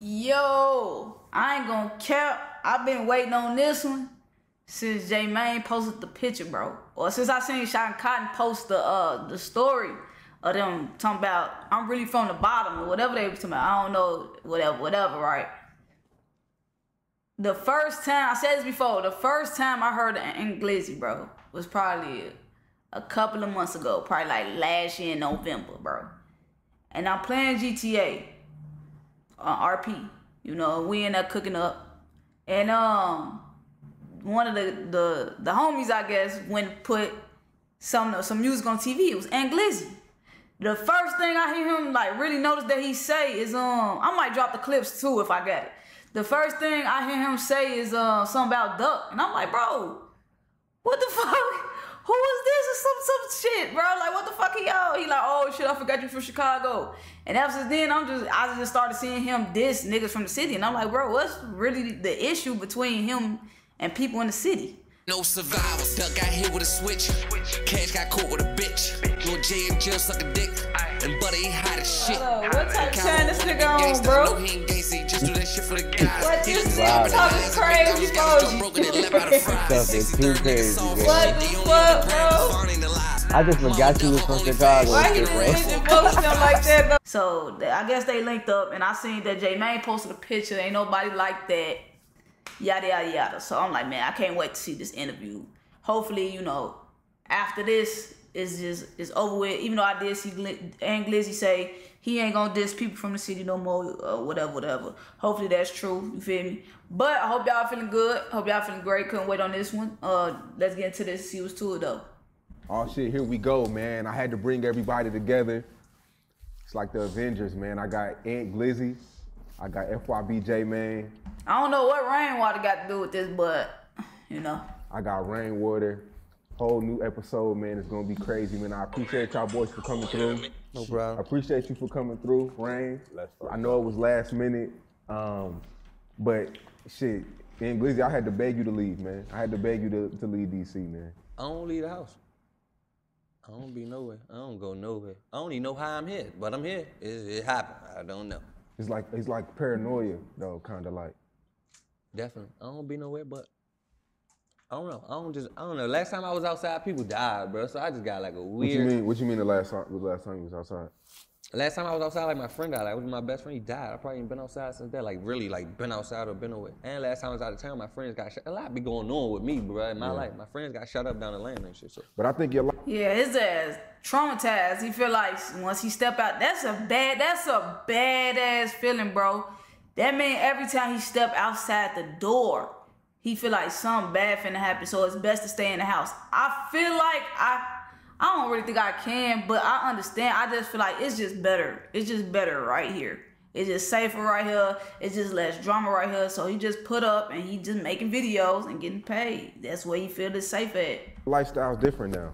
Yo, I ain't gonna cap. I've been waiting on this one since J Mane posted the picture, bro. Or since I seen Shawn Cotton post the uh the story of them talking about I'm really from the bottom or whatever they were talking about. I don't know, whatever, whatever, right? The first time I said this before, the first time I heard of Glizzy, bro, was probably a couple of months ago, probably like last year in November, bro. And I'm playing GTA uh, RP. You know, we end up cooking up, and um, one of the the the homies, I guess, went put some some music on TV. It was Ant Glizzy. The first thing I hear him like really notice that he say is um I might drop the clips too if I get it. The first thing I hear him say is uh something about duck, and I'm like, bro, what the fuck? Who is this or some some shit, bro? Like, what the fuck are y'all? He like, oh shit, I forgot you from Chicago. And ever since then, I'm just I just started seeing him diss niggas from the city, and I'm like, bro, what's really the issue between him and people in the city? No survival. Duck got hit with a switch. Cash got caught with a bitch. Lil J and Jill suck a dick. And Buddy ain't hot as shit. what type of shine this nigga on, bro? No, he ain't gangsta. Just do that shit for the guys. What this nigga talking crazy, bro? Stuff is too crazy, bro. What the fuck, bro? I just forgot you was from Chicago. Why he shit, bro. really posting like that? Bro? So I guess they linked up, and I seen that J Mane posted a picture. Ain't nobody like that. Yada yada yada. So I'm like, man, I can't wait to see this interview. Hopefully, you know, after this is just is over with. Even though I did see Ant Glizzy say he ain't gonna diss people from the city no more, uh, whatever, whatever. Hopefully that's true. You feel me? But I hope y'all feeling good. Hope y'all feeling great. Couldn't wait on this one. Uh, let's get into this. See what's to it though. Oh shit, here we go, man. I had to bring everybody together. It's like the Avengers, man. I got Ant Glizzy, I got FYBJ, man. I don't know what rainwater got to do with this, but you know. I got Rainwater. Whole new episode, man. It's gonna be crazy, man. I appreciate y'all boys for coming through. No I problem. appreciate you for coming through, Rain. I know it was last minute, um, but shit, Ant Glizzy, I had to beg you to leave, man. I had to beg you to, to leave DC, man. I don't leave the house. I don't be nowhere. I don't go nowhere. I don't even know how I'm here, but I'm here. It, it happened. I don't know. It's like it's like paranoia, though, kind of like. Definitely. I don't be nowhere, but I don't know. I don't just. I don't know. Last time I was outside, people died, bro. So I just got like a weird. What you mean? What you mean the last time? The last time you was outside? Last time I was outside, like my friend died. Like, it was my best friend. He died. I probably ain't been outside since then. Like, really, like, been outside or been away. And last time I was out of town, my friends got shot. A lot be going on with me, bro, in my life. My friends got shot up down the lane and shit. So, But I think your life. Yeah, his ass traumatized. He feel like once he step out, that's a bad, that's a badass feeling, bro. That man every time he step outside the door, he feel like something bad finna happen. So it's best to stay in the house. I feel like I, I don't really think I can, but I understand. I just feel like it's just better. It's just better right here. It's just safer right here. It's just less drama right here. So he just put up and he just making videos and getting paid. That's where he feel is safe at. lifestyle's different now.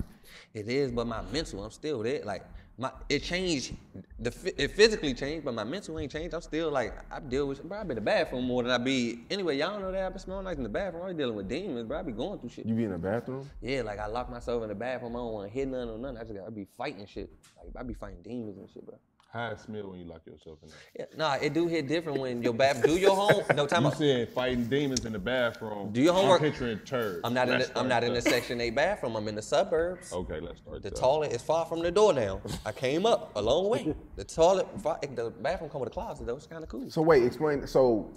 It is, but my mental, I'm still there. Like my, it changed. The it physically changed, but my mental ain't changed. I'm still like I deal with. Bro, I be in the bathroom more than I be. Anyway, y'all know that I be smelling nice in the bathroom. I be dealing with demons, bro. I be going through shit. You be in the bathroom. Yeah, like I lock myself in the bathroom. I don't want to hit nothing or nothing. I just gotta be fighting shit. Like I be fighting demons and shit, bro. How it smell when you lock yourself in there? Yeah, nah, it do hit different when your bath. Do your home. No time. You out. said fighting demons in the bathroom. Do your homework. I'm picturing turds. I'm not in. Let's The, I'm not in the Section Eight bathroom. I'm in the suburbs. Okay, let's start The there. toilet is far from the door now. I came up a long way. The toilet, the bathroom come with a closet though. It's kind of cool. So wait, explain. So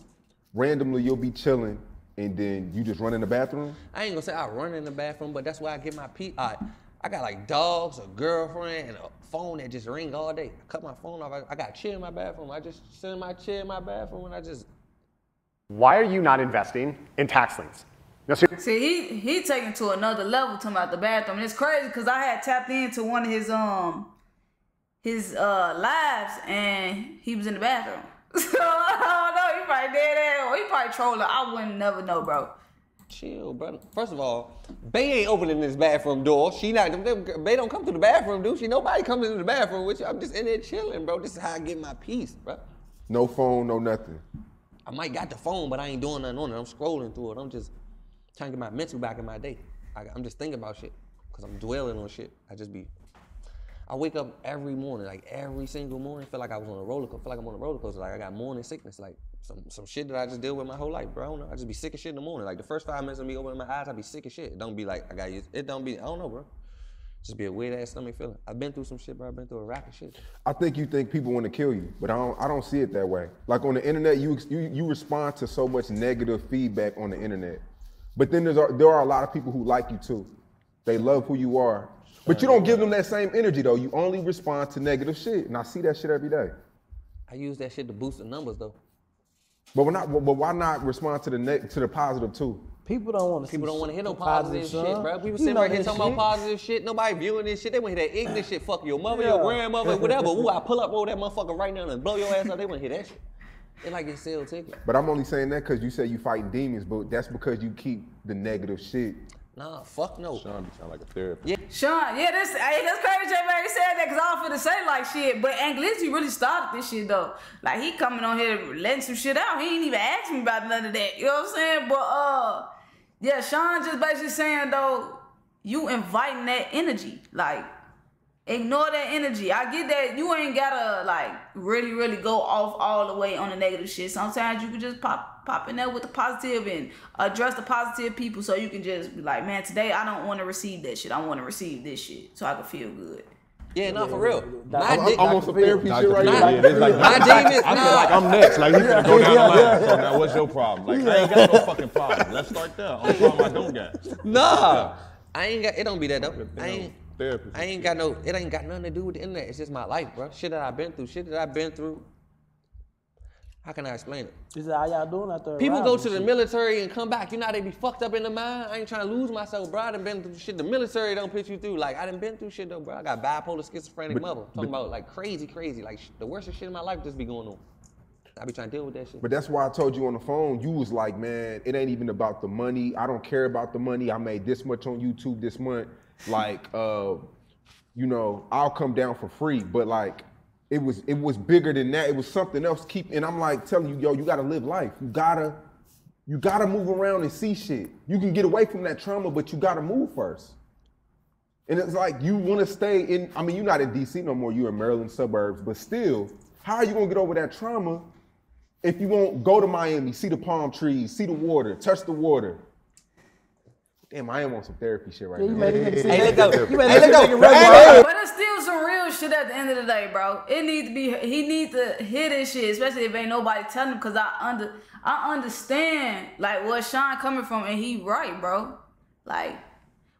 randomly you'll be chilling and then you just run in the bathroom. I ain't gonna say I run in the bathroom, but that's why I get my pee. I, I got like dogs, a girlfriend, and a phone that just ring all day. I cut my phone off. I, I got a chair in my bathroom. I just sit in my chair in my bathroom and I just Why are you not investing in tax liens? No, ser- See, he he taken to another level talking about the bathroom. And it's crazy because I had tapped into one of his um his uh lives and he was in the bathroom. So I don't know. He probably did that or he probably trolling. I wouldn't never know, bro. Chill, brother. First of all, Bay ain't opening this bathroom door. She not. them- Bay don't come to the bathroom, do she? Nobody comes into the bathroom with you. I'm just in there chilling, bro. This is how I get my peace, bro. No phone, no nothing. I might got the phone, but I ain't doing nothing on it. I'm scrolling through it. I'm just trying to get my mental back in my day. I, I'm just thinking about shit because I'm dwelling on shit. I just be. I wake up every morning, like every single morning, feel like I was on a roller coaster. Feel like I'm on a roller coaster. Like I got morning sickness. Like some some shit that I just deal with my whole life, bro. I don't know. I just be sick of shit in the morning. Like the first five minutes of me opening my eyes, I be sick of shit. It don't be like I got used. It don't be. I don't know, bro. Just be a weird ass stomach feeling. I've been through some shit, bro. I've been through a rack of shit. I think you think people want to kill you, but I don't. I don't see it that way. Like on the internet, you you you respond to so much negative feedback on the internet, but then there's there are a lot of people who like you too. They love who you are, but you don't give them that same energy though. You only respond to negative shit, and I see that shit every day. I use that shit to boost the numbers though. But we're not. But why not respond to the ne- to the positive too? People don't want to. People see don't want to hear no positive, shit, bro. People You sitting right here this talking about positive shit. Nobody viewing this shit. They want to hear that ignorant shit. Fuck your mother, Yeah. your grandmother, whatever. Ooh, I pull up over that motherfucker right now and blow your ass up. They want to hear that shit. They like get sell tickets. But I'm only saying that because you say you fighting demons, but that's because you keep the negative shit. Nah, fuck no. Shawn be sound like a therapist. Yeah. Shawn, yeah, that's hey, that's crazy. J Mane said that because I don't feel to say like shit. But Ant Glizzy really started this shit though. Like he coming on here letting some shit out. He ain't even asked me about none of that. You know what I'm saying? But uh, yeah, Shawn just basically saying though, you inviting that energy. Like ignore that energy. I get that you ain't gotta like really, really go off all the way on the negative shit. Sometimes you can just pop pop in there with the positive and address the positive people so you can just be like, man, today I don't want to receive that shit. I want to receive this shit so I can feel good. Yeah, not for real. My I'm, di- I'm on some therapy shit right now. Yeah, like, My demons, I feel nah. like I'm next. Like he's gonna go down the line. So now what's your problem? Like I ain't got no fucking problem. Let's start there. Only problem I don't got. Nah, I ain't got. It don't be that though. I ain't. Therapy. I ain't got no. It ain't got nothing to do with the internet. It's just my life, bro. Shit that I've been through. Shit that I've been through. How can I explain it? This is how y'all doing out there. People go to the shit. military and come back. You know how they be fucked up in the mind. I ain't trying to lose myself, bro. I done been through shit. The military don't put you through. Like I done been through shit though, bro. I got bipolar, schizophrenic mother. I'm talking about like crazy, crazy. Like sh- the worst shit in my life just be going on. I be trying to deal with that shit. But that's why I told you on the phone, you was like, man, it ain't even about the money. I don't care about the money. I made this much on YouTube this month. Like, uh, you know, I'll come down for free. But like, it was it was bigger than that. It was something else. Keep and I'm like telling you, yo, you gotta live life. You gotta, you gotta move around and see shit. You can get away from that trauma, but you gotta move first. And it's like you want to stay in. I mean, you're not in DC no more. You're in Maryland suburbs, but still, how are you gonna get over that trauma if you won't go to Miami, see the palm trees, see the water, touch the water? Damn, I am on some therapy shit right You now. made it nigga Hey, let go. You made Hey, let go. regular. But it's still some real shit at the end of the day, bro. It needs to be. He needs to hear this shit, especially if ain't nobody telling him. Cause I under, I understand like where Shawn coming from, and he right, bro. Like,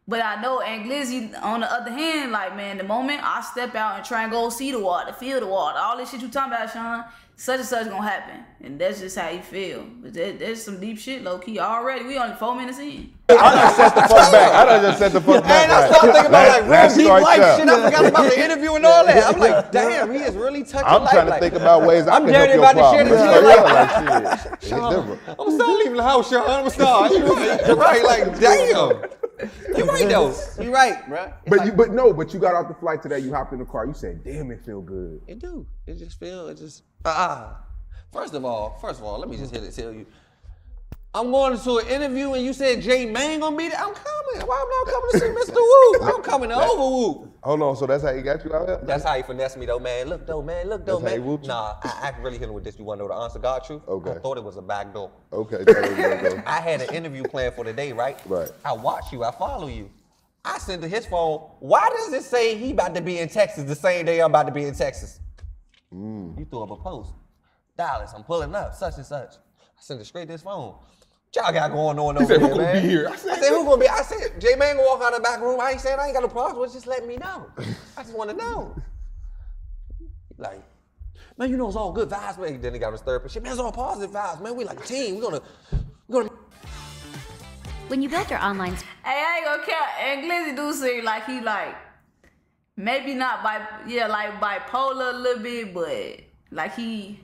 but I know Ant Glizzy on the other hand, like man, the moment I step out and try and go see the water, feel the water, all this shit you talking about, Shawn, such and such gonna happen, and that's just how you feel. But there, there's some deep shit, low key already. We only four minutes in. I done set the fuck back. I done just set the fuck back. And I right. started thinking about like real Let's deep life there. shit. I forgot about the interview and all that. I'm like, damn, he is really touching I'm life. trying to like, think about ways I I'm can damn help near your about to share problem. this Yeah, shit, like, shit, different. I'm still leaving the house, Shawn. I'm sorry. You're right, like, damn. You're right though. You're right, bro. But you, but no, but you got off the flight today. You hopped in the car. You said, "Damn, it feel good." It do. It just feel. It just. Ah. First of all, first of all, let me just hit it. Tell you. I'm going to an interview and you said J Mane gonna be there. I'm coming. Why I'm not coming to see Mr. Woo? I'm coming to over Woo. Hold on, so that's how he got you out here? That's how he finessed me though, man. Look though, man. Look though, That's man. you? Nah, I, I can really hit him with this. You wanna know the answer, God truth? Okay. I thought it was a back door. Okay, tell us what it goes. I had an interview planned for the day, right? Right. I watch you, I follow you. I sent to his phone, why does it say he about to be in Texas the same day I'm about to be in Texas? Mm. You threw up a post. Dallas, I'm pulling up, such and such. I sent it straight to his phone. What y'all got going on over said, there, "Who gonna man? be here?" I I said, said, who gonna be? I said, J Man gonna walk out of the back room. I ain't saying I ain't got no problems with just let me know. I just wanna know. Like, man, you know it's all good vibes, man. Then he got his therapist. Shit, man, it's all positive vibes, man. We like a team. We're gonna, we're gonna When you build your online Hey, I ain't gonna care. Ant Glizzy do seem like he like maybe not bi yeah, like bipolar a little bit, but like he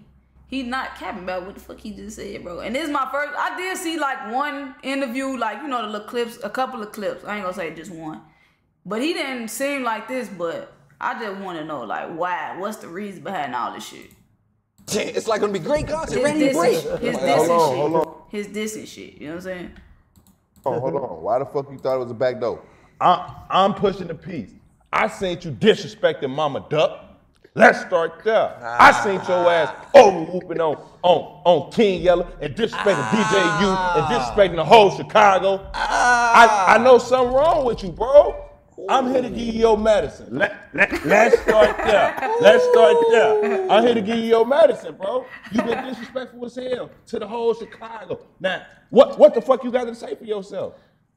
he not capping about what the fuck he just said, bro. And this is my first I did see like one interview, like you know the little clips, a couple of clips. I ain't gonna say just one. But he didn't seem like this, but I just wanna know like why, what's the reason behind all this shit? It's like gonna be great content. His Ready to break. dissing, his dissing shit. hold on. His dissing shit. You know what I'm saying? Hold on, hold on. Why the fuck you thought it was a back door? I, I'm pushing the piece. I seen you disrespecting Mama Duck. Let's start there. I ah. seen your ass over whooping on on on King Yella and disrespecting DJ U and disrespecting the whole Chicago. I, I know something wrong with you, bro. I'm here to give you your medicine. Let, let, let's start there. Let's start there. I'm here to give you your medicine, bro. You've been disrespectful as hell to the whole Chicago. Now, what, what the fuck you got to say for yourself?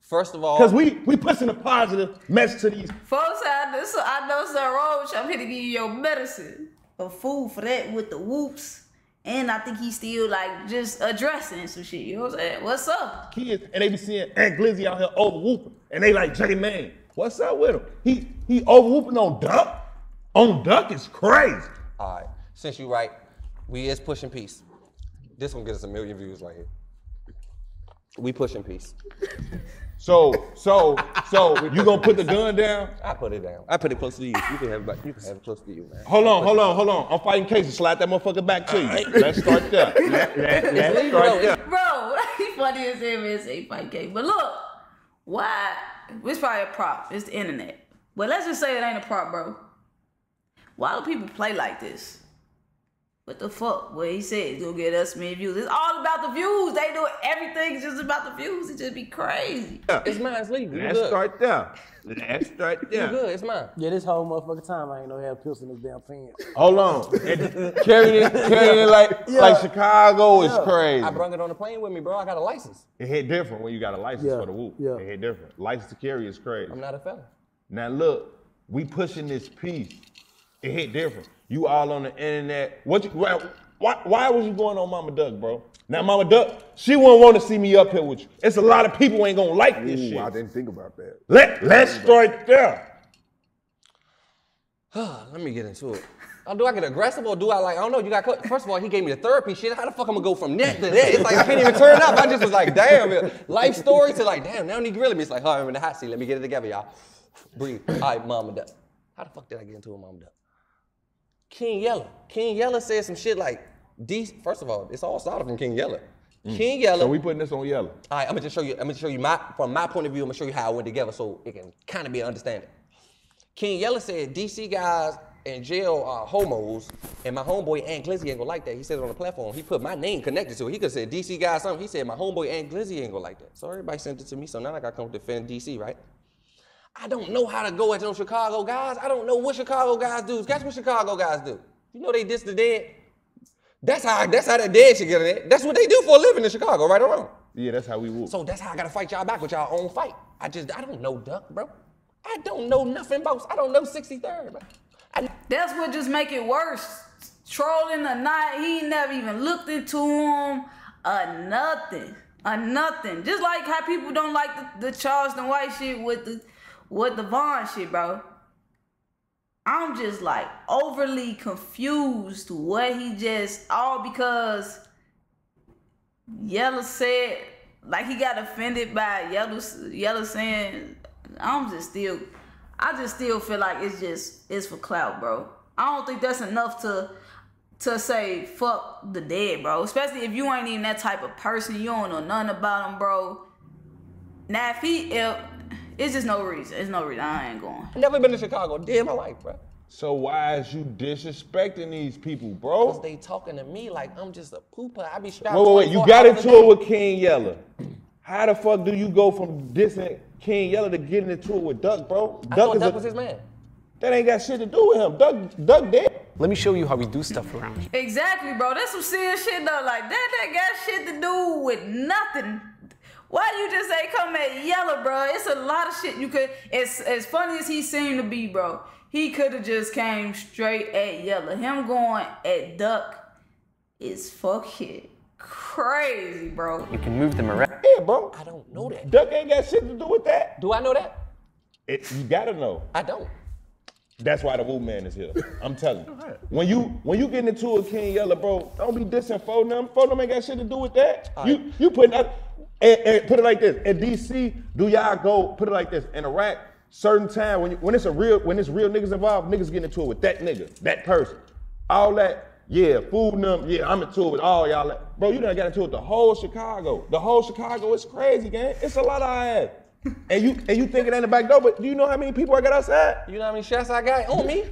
First of all, Because we we pushing a positive message to these Folks, I know, so I know something wrong with you. I'm here to give you your medicine. A fool for that with the whoops. And I think he's still like just addressing some shit. You know what I'm saying? What's up? kids and they be seeing Ant Glizzy out here over whooping. And they like, J Man, what's up with him? He he over whooping on Duck? On Duck is crazy. All right, since you right, we is pushing peace. This one get us a million views right here. We pushing peace. So, so, so you gonna put the gun down? I put it down. I put it close to you. You can have it. You can have it close to you, man. Hold on, hold on, hold on. I'm fighting cases. Slide that motherfucker back to you. Let's start there. Let, let, let's legal, start though. there. Bro, he funny as hell, man. Say fight K. But look, why? It's probably a prop. It's the internet. But let's just say it ain't a prop, bro. Why do people play like this? What the fuck? What he said, he's gonna get us many views. It's all about the views. They do everything just about the views. It just be crazy. It's mine. It's legal. You Let's good. start there. Let's start You there. good. It's mine. Yeah, this whole motherfucking time I ain't no he had a pistol in this damn pants. Hold on. carrying it, carrying it like like Chicago is crazy. I brung it on the plane with me, bro. I got a license. It hit different when you got a license Yeah, for the whoop. yeah. It hit different. License to carry is crazy. I'm not a felon. Now look, we pushing this piece. It hit different. You all on the internet. What you why, why, why was you going on Mama Duck, bro? Now Mama Duck, she wouldn't want to see me up here with you. It's a lot of people ain't gonna like this Ooh, shit. I didn't think about that. Let, let's start there. Let me get into it. Oh, do I get aggressive or do I like? I don't know. You got cut. First of all, he gave me the therapy shit. How the fuck I'm gonna go from that to that? It's like I can't even turn up. I just was like, damn, life story to like, damn. Now he grilling me. It's like, all right, I'm in the hot seat. Let me get it together, y'all. Breathe. All right, Mama Duck. How the fuck did I get into a Mama Duck? King Yella. King Yella said some shit like, D. First of all, it's all started from King Yella. Mm. King Yella. So we putting this on Yella. All right, I'm gonna just show you. I'm gonna show you my from my point of view. I'm gonna show you how it went together, so it can kind of be an understanding. King Yella said DC guys in jail are homos, and my homeboy Ant Glizzy ain't gonna like that. He said it on the platform. He put my name connected to it. He could say DC guys something. He said my homeboy Ant Glizzy ain't gonna like that. So everybody sent it to me. So now I gotta come defend DC, right? I don't know how to go at those Chicago guys. I don't know what Chicago guys do. Guess what Chicago guys do? You know they diss the dead. That's how that's how the dead should get it. That's what they do for a living in Chicago, right or wrong. Yeah, that's how we whoop. So that's how I gotta fight y'all back with y'all own fight. I just I don't know Duck, bro. I don't know nothing about I don't know 63rd, bro. I, That's what just make it worse. Trolling or not, he never even looked into him. A nothing. A nothing. Just like how people don't like the, the Charleston White shit with the with the Vaughn shit, bro. I'm just like overly confused what he just all because Yella said like he got offended by Yella Yella saying I'm just still I just still feel like it's just it's for clout, bro. I don't think that's enough to to say fuck the dead, bro. Especially if you ain't even that type of person, you don't know nothing about him, bro. Now if he if, it's just no reason. It's no reason. I ain't going. Never been to Chicago a day in my life, bro. So why is you disrespecting these people, bro? Cause they talking to me like I'm just a pooper. I be strapped. Wait, wait, wait. You got a into it with King Yella. How the fuck do you go from dissing King Yella to getting into it with Duck, bro? I thought is Duck a- was his man. That ain't got shit to do with him. Duck, Duck dead. Let me show you how we do stuff around here. Exactly, bro. That's some serious shit though. Like that, that got shit to do with nothing. Why you just say come at Yella, bro? It's a lot of shit you could. It's as funny as he seemed to be, bro, he could have just came straight at Yella. Him going at duck is fucking crazy, bro. You can move them around. Yeah, bro. I don't know that. Duck ain't got shit to do with that. Do I know that? It, you gotta know. I don't. That's why the Wu Man is here. I'm telling you. When you when you get into a King Yella, bro, don't be dissing Fonum. Fonum ain't got shit to do with that. You you putting up and, and put it like this. In DC, do y'all go put it like this? In Iraq, certain time when you, when it's a real when it's real niggas involved, niggas get into it with that nigga, that person. All that, yeah, food them, yeah, I'm into it with all y'all. Bro, you done got into it the whole Chicago. The whole Chicago is crazy, gang. It's a lot of ass. And you and you think it ain't the back door, but do you know how many people I got outside? You know how many shots I got on me?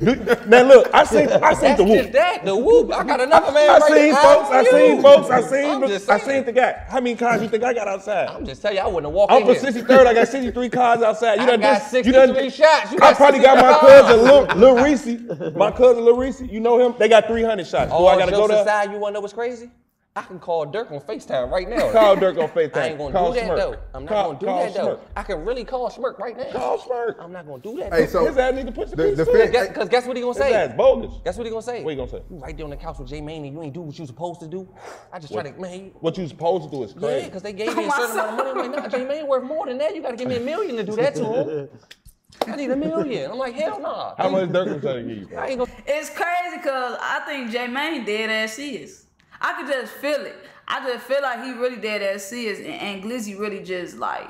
Now look, I seen I seen That's the whoop. just that, the whoop. I got another man I right seen folks, I on seen you. folks, I seen the, I seen the guy. How many cars you think I got outside? I'm just telling you, I wouldn't have walked I'm in for here. 63rd. I got 63 cars outside. You I done got you 63 done, shots. You I got probably got my cousin. Lil, Lil Reese. My cousin Lil Reese. You know him? They got 300 shots. Do All I oh, gotta go there? aside, you wanna know what's crazy? I can call Durk on FaceTime right now. Call Durk on FaceTime. I ain't gonna Call do that Smirk. though. I'm not Call- gonna do call that though. I can really call Smirk right now. Call Smirk. I'm not gonna do that. Hey, though. so His ass need to put the, the, piece the in. Guess, Cause guess what he gonna say? His say? ass bogus. Guess what he gonna say? What he gonna say? You right there on the couch with Jay Mane and you ain't do what you supposed to do. I just try to man. What you supposed to do is Yeah, because they gave me a certain amount of money. I'm like, nah, Jay Mane worth more than that. You gotta give me a million to do that to him. I need a million. I'm like, hell nah. How much Durk was trying to give you? bro? I ain't gonna. It's crazy because I think J Mane dead ass is. I could just feel it. I just feel like he really dead ass is, and, Ant Glizzy really just like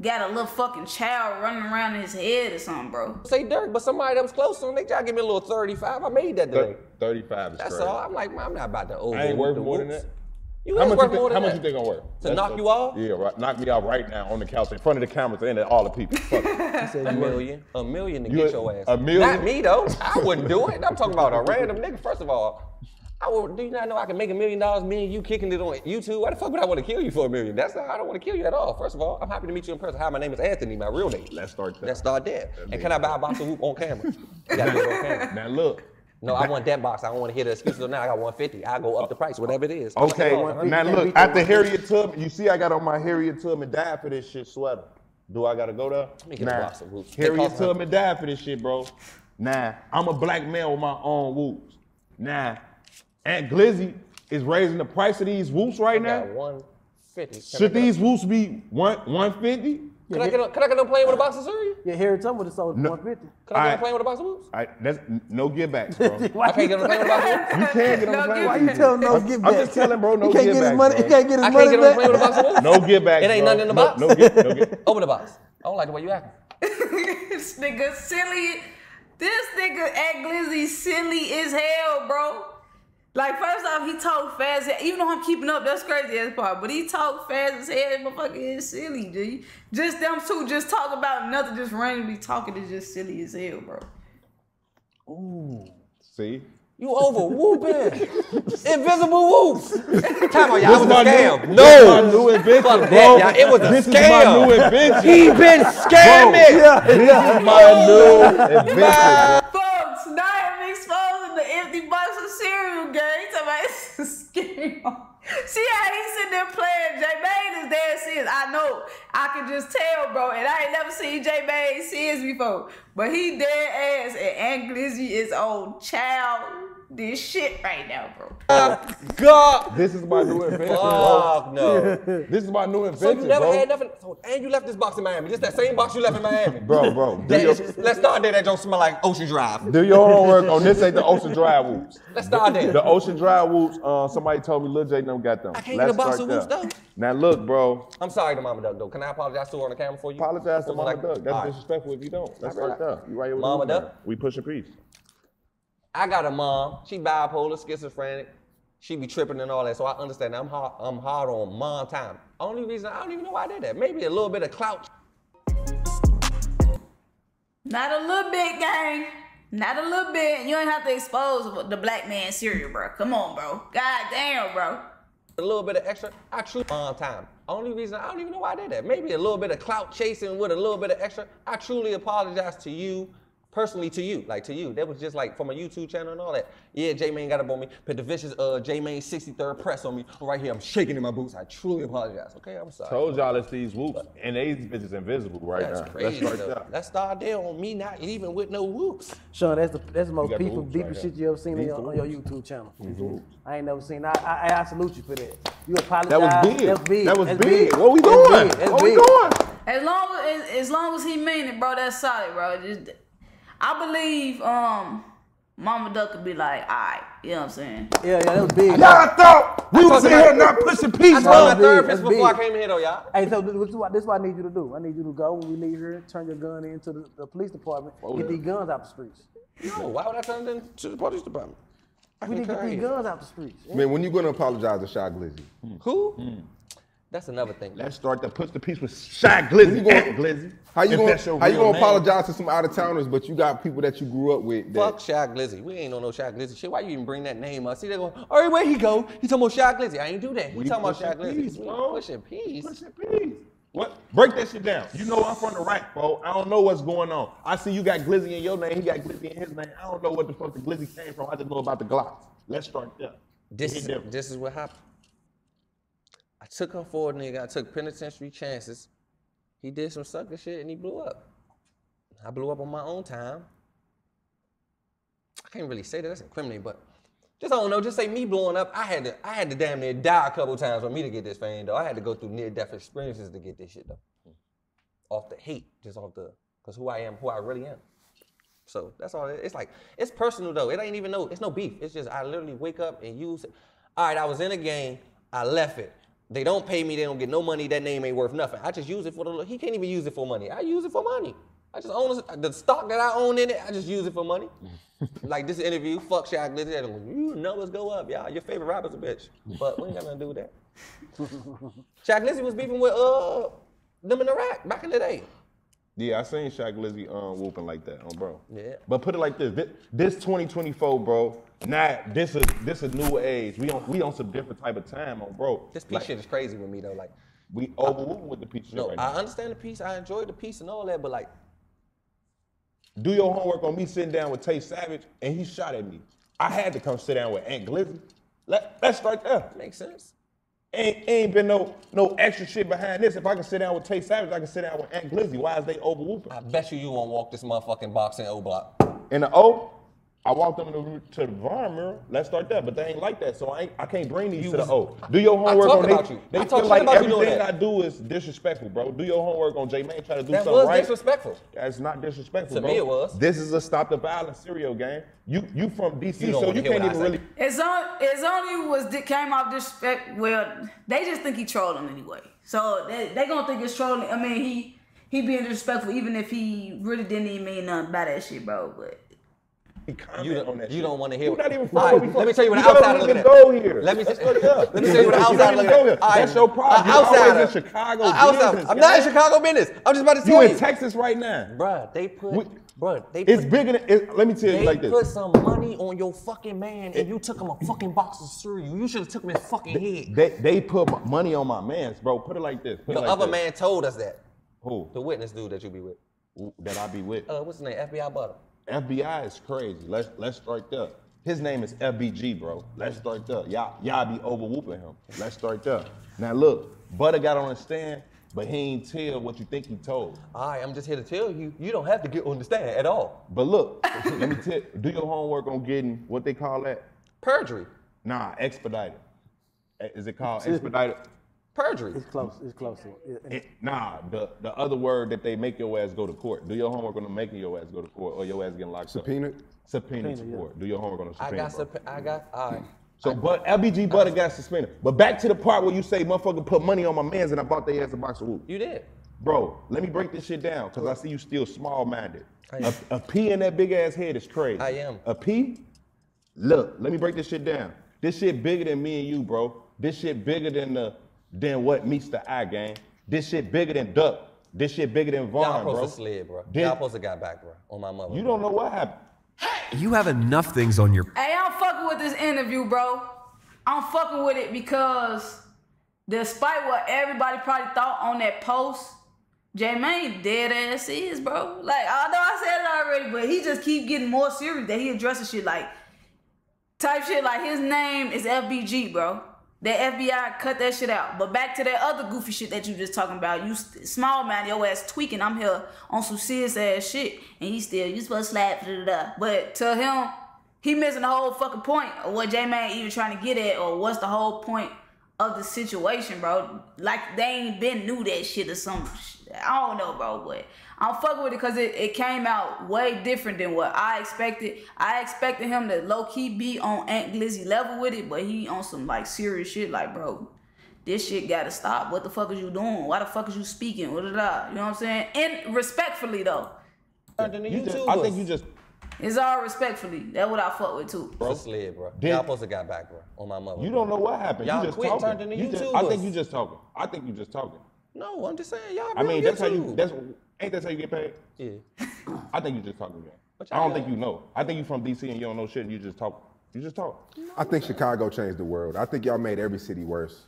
got a little fucking child running around in his head or something, bro. say Durk, but somebody that was close to him, they try to give me a little 35. I made that today. 35 is That's crazy. all. I'm like, man, I'm not about to over. I ain't worth the more than that. You How is much, worth you think, than how much that. you think I'm worth? To knock you off? Yeah, right. Knock me out right now on the couch in front of the cameras and all the people. Fuck it. A million. A million to You get a- your ass. a million? Not me though. I wouldn't do it. I'm talking about a random nigga. First of all, I would, do you not know I can make a million dollars, me and you kicking it on YouTube? Why the fuck would I want to kill you for a million? That's not, I don't want to kill you at all. First of all, I'm happy to meet you in person. Hi, my name is Anthony, my real name. Let's start there. Let's start there. And can I buy a box of whoop on camera? On camera. Now look. No, I want that box. I don't want to hear the excuses. So now I got 150. I'll go up the price, whatever it is. Okay, now look, after Harriet Tubman, you see I got on my Harriet Tubman died for this shit sweater. Do I gotta go there? Let me get a box of whoops. Harriet Tubman died for this shit, bro. Nah, I'm a black man with my own whoops. Nah, Ant Glizzy is raising the price of these whoops right I now. 150. Can I Should these whoops be one 150? Can I get a, can I get them playing with a box of cereal? Yeah, Harry Tubman would have sold No. 150. Can I get Alright. them playing with a box of whoops? I, that's no give backs, bro. you Why I can't get them playing with a box of whoops? You can't get No on the Why you tell him no I'm- get I'm just telling bro, no he can't give get his money. bro. He can't get his I money can't get them playing with a back. box of whoops? No give back. It ain't bro. nothing in the box? No, get, no get. Open the box. I don't like the way you acting. this nigga silly. This nigga Ant Glizzy silly as hell, bro. Like first off, he talk fast. Even though I'm keeping up, that's crazy as part. But he talk fast as hell. Motherfucker is silly, G. Just them two just talk about nothing, just randomly talking is just silly as hell, bro. Ooh, see? You over whooping. Invisible whoops. Time on y'all. It was a my scam. New, No. This is my new invention, Fuck bro. that, y'all. It was a this scam. is my new invention. He been scamming. This is my new invention. Folks, now I'm exposing the empty box of cereal gang. Talking about See how he sitting there playing J Mane is dead serious. I know. I can just tell, bro. And I ain't never seen J Mane serious before. But he dead ass and Ant Glizzy is old child this shit right now, bro. God. This is my new invention, bro. Fuck no. This is my new invention, So you never bro. had nothing. So, and you left this box in Miami. Just that same box you left in Miami. Bro, bro, That your, let's start there. That don't smell like Ocean Drive. do your homework on this. Ain't the Ocean Drive whoops. Let's start there. The Ocean Drive whoops. Uh, somebody told me Lil J them got them. I can't Let's get a box of there. whoops, Now look, bro. I'm sorry to Mama Duck though. Can I apologize to her on the camera for you? Apologize to Was Mama like- Duck. That's All right. disrespectful if you don't. Let's I realize. Start. You right here with Mama the hoop Duck? We push a piece. I got a mom. She bipolar, schizophrenic. She be tripping and all that. So I understand. I'm hard. I'm hard on mom time. Only reason I don't even know why I did that. Maybe a little bit of clout. Not a little bit, gang. Not a little bit. You ain't have to expose the black man cereal, bro. Come on, bro. God damn, bro. A little bit of extra. I truly mom time. Only reason I don't even know why I did that. Maybe a little bit of clout chasing with a little bit of extra. I truly apologize to you. Personally to you, like to you, that was just like from a YouTube channel and all that. Yeah, J Mane got up on me, put the vicious uh J Mane 63rd press on me. Right here, I'm shaking in my boots. I truly apologize. Okay, I'm sorry. Told y'all it's these whoops, and these bitches invisible right That's now. crazy. Let's start though. there. Let's start on me not leaving with no whoops. Shawn, that's the that's the most got the peaceful, deepest right shit there. you ever seen on your, on your. YouTube channel. These hoops. I ain't never seen. I, I I salute you for that. You apologize. That was big. That's big. That was That's big. big. What we That's doing? big. What we big. doing? As long as as long as he mean it, bro, that's solid, bro. Just, I believe um Mama Duck could be like, alright, you know what I'm saying? Yeah, yeah, that was big. Y'all thought we was in here not pushing peace, I told bro. my big, therapist that's before big. I came in here though, y'all. Hey, so this, this, is what, this is what I need you to do. I need you to go when we leave here, turn your gun into the, the police department, get these guns out the streets. No, why would I turn it into the police department? I We can need to get carry these it. guns out the streets. Man, when you gonna apologize to Shy Glizzy? Who? That's another thing. Let's start that puts the piece with Shy Glizzy. You gonna- Glizzy. How you gonna how you gonna name. apologize to some out of towners, but you got people that you grew up with that Fuck Shy Glizzy. We ain't on no Shy Glizzy shit. Why you even bring that name up? See, they going, all right, where he go? He talking about Shy Glizzy. I ain't do that. We, We talking about Shy pushing Glizzy. peace, we bro. pushing peace. Pushing peace. What? Break that shit down. You know I'm from the right, bro. I don't know what's going on. I see you got Glizzy in your name. He got Glizzy in his name. I don't know what the fuck the Glizzy came from. I just know about the Glocks. Let's start there. This is, this is what happened. I took him for a nigga. I took penitentiary chances. He did some sucker shit and he blew up. I blew up on my own time. I can't really say that. That's incriminating, but just I don't know. Just say me blowing up. I had to. I had to damn near die a couple times for me to get this fame though. I had to go through near death experiences to get this shit though. Off the hate, just off the, cause who I am, who I really am. So that's all. It, it's like it's personal though. It ain't even no. It's no beef. It's just I literally wake up and use it. All right, I was in a game. I left it. They don't pay me. They don't get no money. That name ain't worth nothing. I just use it for the. He can't even use it for money. I use it for money. I just own it- the stock that I own in it. I just use it for money. like this interview, fuck Shy Glizzy. They don't go, You numbers go up, y'all. Your favorite rapper's a bitch. But we ain't got nothing to do with that. Shy Glizzy was beefing with uh them in Iraq back in the day. Yeah, I seen Shy Glizzy um, whooping like that, on bro. Yeah. But put it like this: this, this 2024, bro. Now this is this a new age. We on we on some different type of time, on bro. This piece Like, shit is crazy with me though. Like We over whooping with the piece shit no, right I now. understand the piece. I enjoy the piece and all that, but like Do your homework on me sitting down with Tay Savage, and he shot at me. I had to come sit down with Ant Glizzy. Let, let's start there. makes sense. Ain't, ain't been no no extra shit behind this. If I can sit down with Tay Savage, I can sit down with Ant Glizzy. Why is they over whooping? I bet you you won't walk this motherfucking box in O block. In the O, I walked them to, to the Vaughn mirror. Let's start that. But they ain't like that, so I ain't, I can't bring these You to the was- O. Do your homework on about they, you. They I feel like about you doing everything. I do is disrespectful, bro. Do your homework on J Mane. Try to do That something was right. disrespectful. That's not disrespectful, To bro. me it was. This is a stop the violence serial game. You you from DC, You so you can't even say. really. It's on. It's only was came off disrespect. Well, they just think he trolling anyway. So they they gonna think it's trolling. I mean, he he being disrespectful even if he really didn't even mean nothing by that shit, bro. But He comment You don't, on that you shit. don't want to hear. You not even from right, Let me tell you what You the outside looking at. go here. Let me, Let's go there. let me tell you what You outside looking at. That's your problem. You outsider. in Chicago Uh, business, I'm not in. Chicago business. I'm just about to tell You tell in. Texas right now. Bruh, they put, bruh, they It's bigger than. It, let me tell you like this. they put some money on your fucking man and you took him a fucking box of cereal. You should have took him his fucking head. They they put money on my man's, bro. Put it like this. Put The like other this. man told us that. Who? The witness dude that you be with. That I be with. Uh, what's his name? FBI Butta. FBI is crazy. Let's let's start there. His name is FBG, bro. Let's start there. Y'all y'all be over whooping him. Let's start there. Now look, Butta got on the stand, but he ain't tell what you think he told. All right, I'm just here to tell you, you don't have to get on the stand at all. But look, let me tell do your homework on getting what they call that? Perjury. Nah, expedited. Eh, Is it called expedited? Perjury. It's close. It's close. to it. Eh, nah, the, the other word that they make your ass go to court. Do your homework on the making your ass go to court or your ass getting locked subpoena. up. Subpoena to Subpoena, yeah. court. Do your homework on the I got, bro. sup- I got, all right. So, but FBG Butta got suspended. But back to the part where you say, motherfucker, put money on my man's and I bought their ass a box of whoop. You did. Bro, let me break this shit down because I see you still small minded. I A, am. a P in that big ass head is crazy. I am. A P? Look, let me break this shit down. This shit bigger than me and you, bro. This shit bigger than the than what meets the eye, gang. This shit bigger than Duck. This shit bigger than Von, Y'all Von, supposed bro. to slid, bro. This- Y'all supposed to got back, bro, on my mother. You bro. don't know what happened. You have enough things on your hey, I'm fucking with this interview, bro. I'm fucking with it because despite what everybody probably thought on that post, J Mane dead ass is, bro. Like I know I said it already, but he just keep getting more serious that he addresses shit like type shit like his name is FBG, bro. That FBI cut that shit out. But back to that other goofy shit that you just talking about. You small man, your ass tweaking. I'm here on some serious ass shit, and he still you supposed to slap da da da. But to him, he missing the whole fucking point of what J Man even trying to get at, or what's the whole point of the situation, bro. Like they ain't been knew that shit or some. Shit. I don't know, bro, but I'm fucking with it because it, it came out way different than what I expected. I expected him to low key be on Ant Glizzy level with it, but he on some like serious shit. Like, bro, this shit gotta stop. What the fuck is you doing? Why the fuck is you speaking? What da da? You know what I'm saying? And respectfully though. You just- I think you just It's all respectfully. That's what I fuck with too. Bro. slid, bro. Did- Y'all supposed to got back, bro. On my mother. You bro. don't know what happened. Y'all you just quit, talking. turned into You just- I think you just talking. I think you just talking. No, I'm just saying y'all. I mean, real that's how you. YouTube. That's ain't that how you get paid? Yeah. I think you just talking. Man. But I don't think you know. I think you from DC and you don't know shit. and You just talk. You just talk. I think Chicago changed the world. I think y'all made every city worse.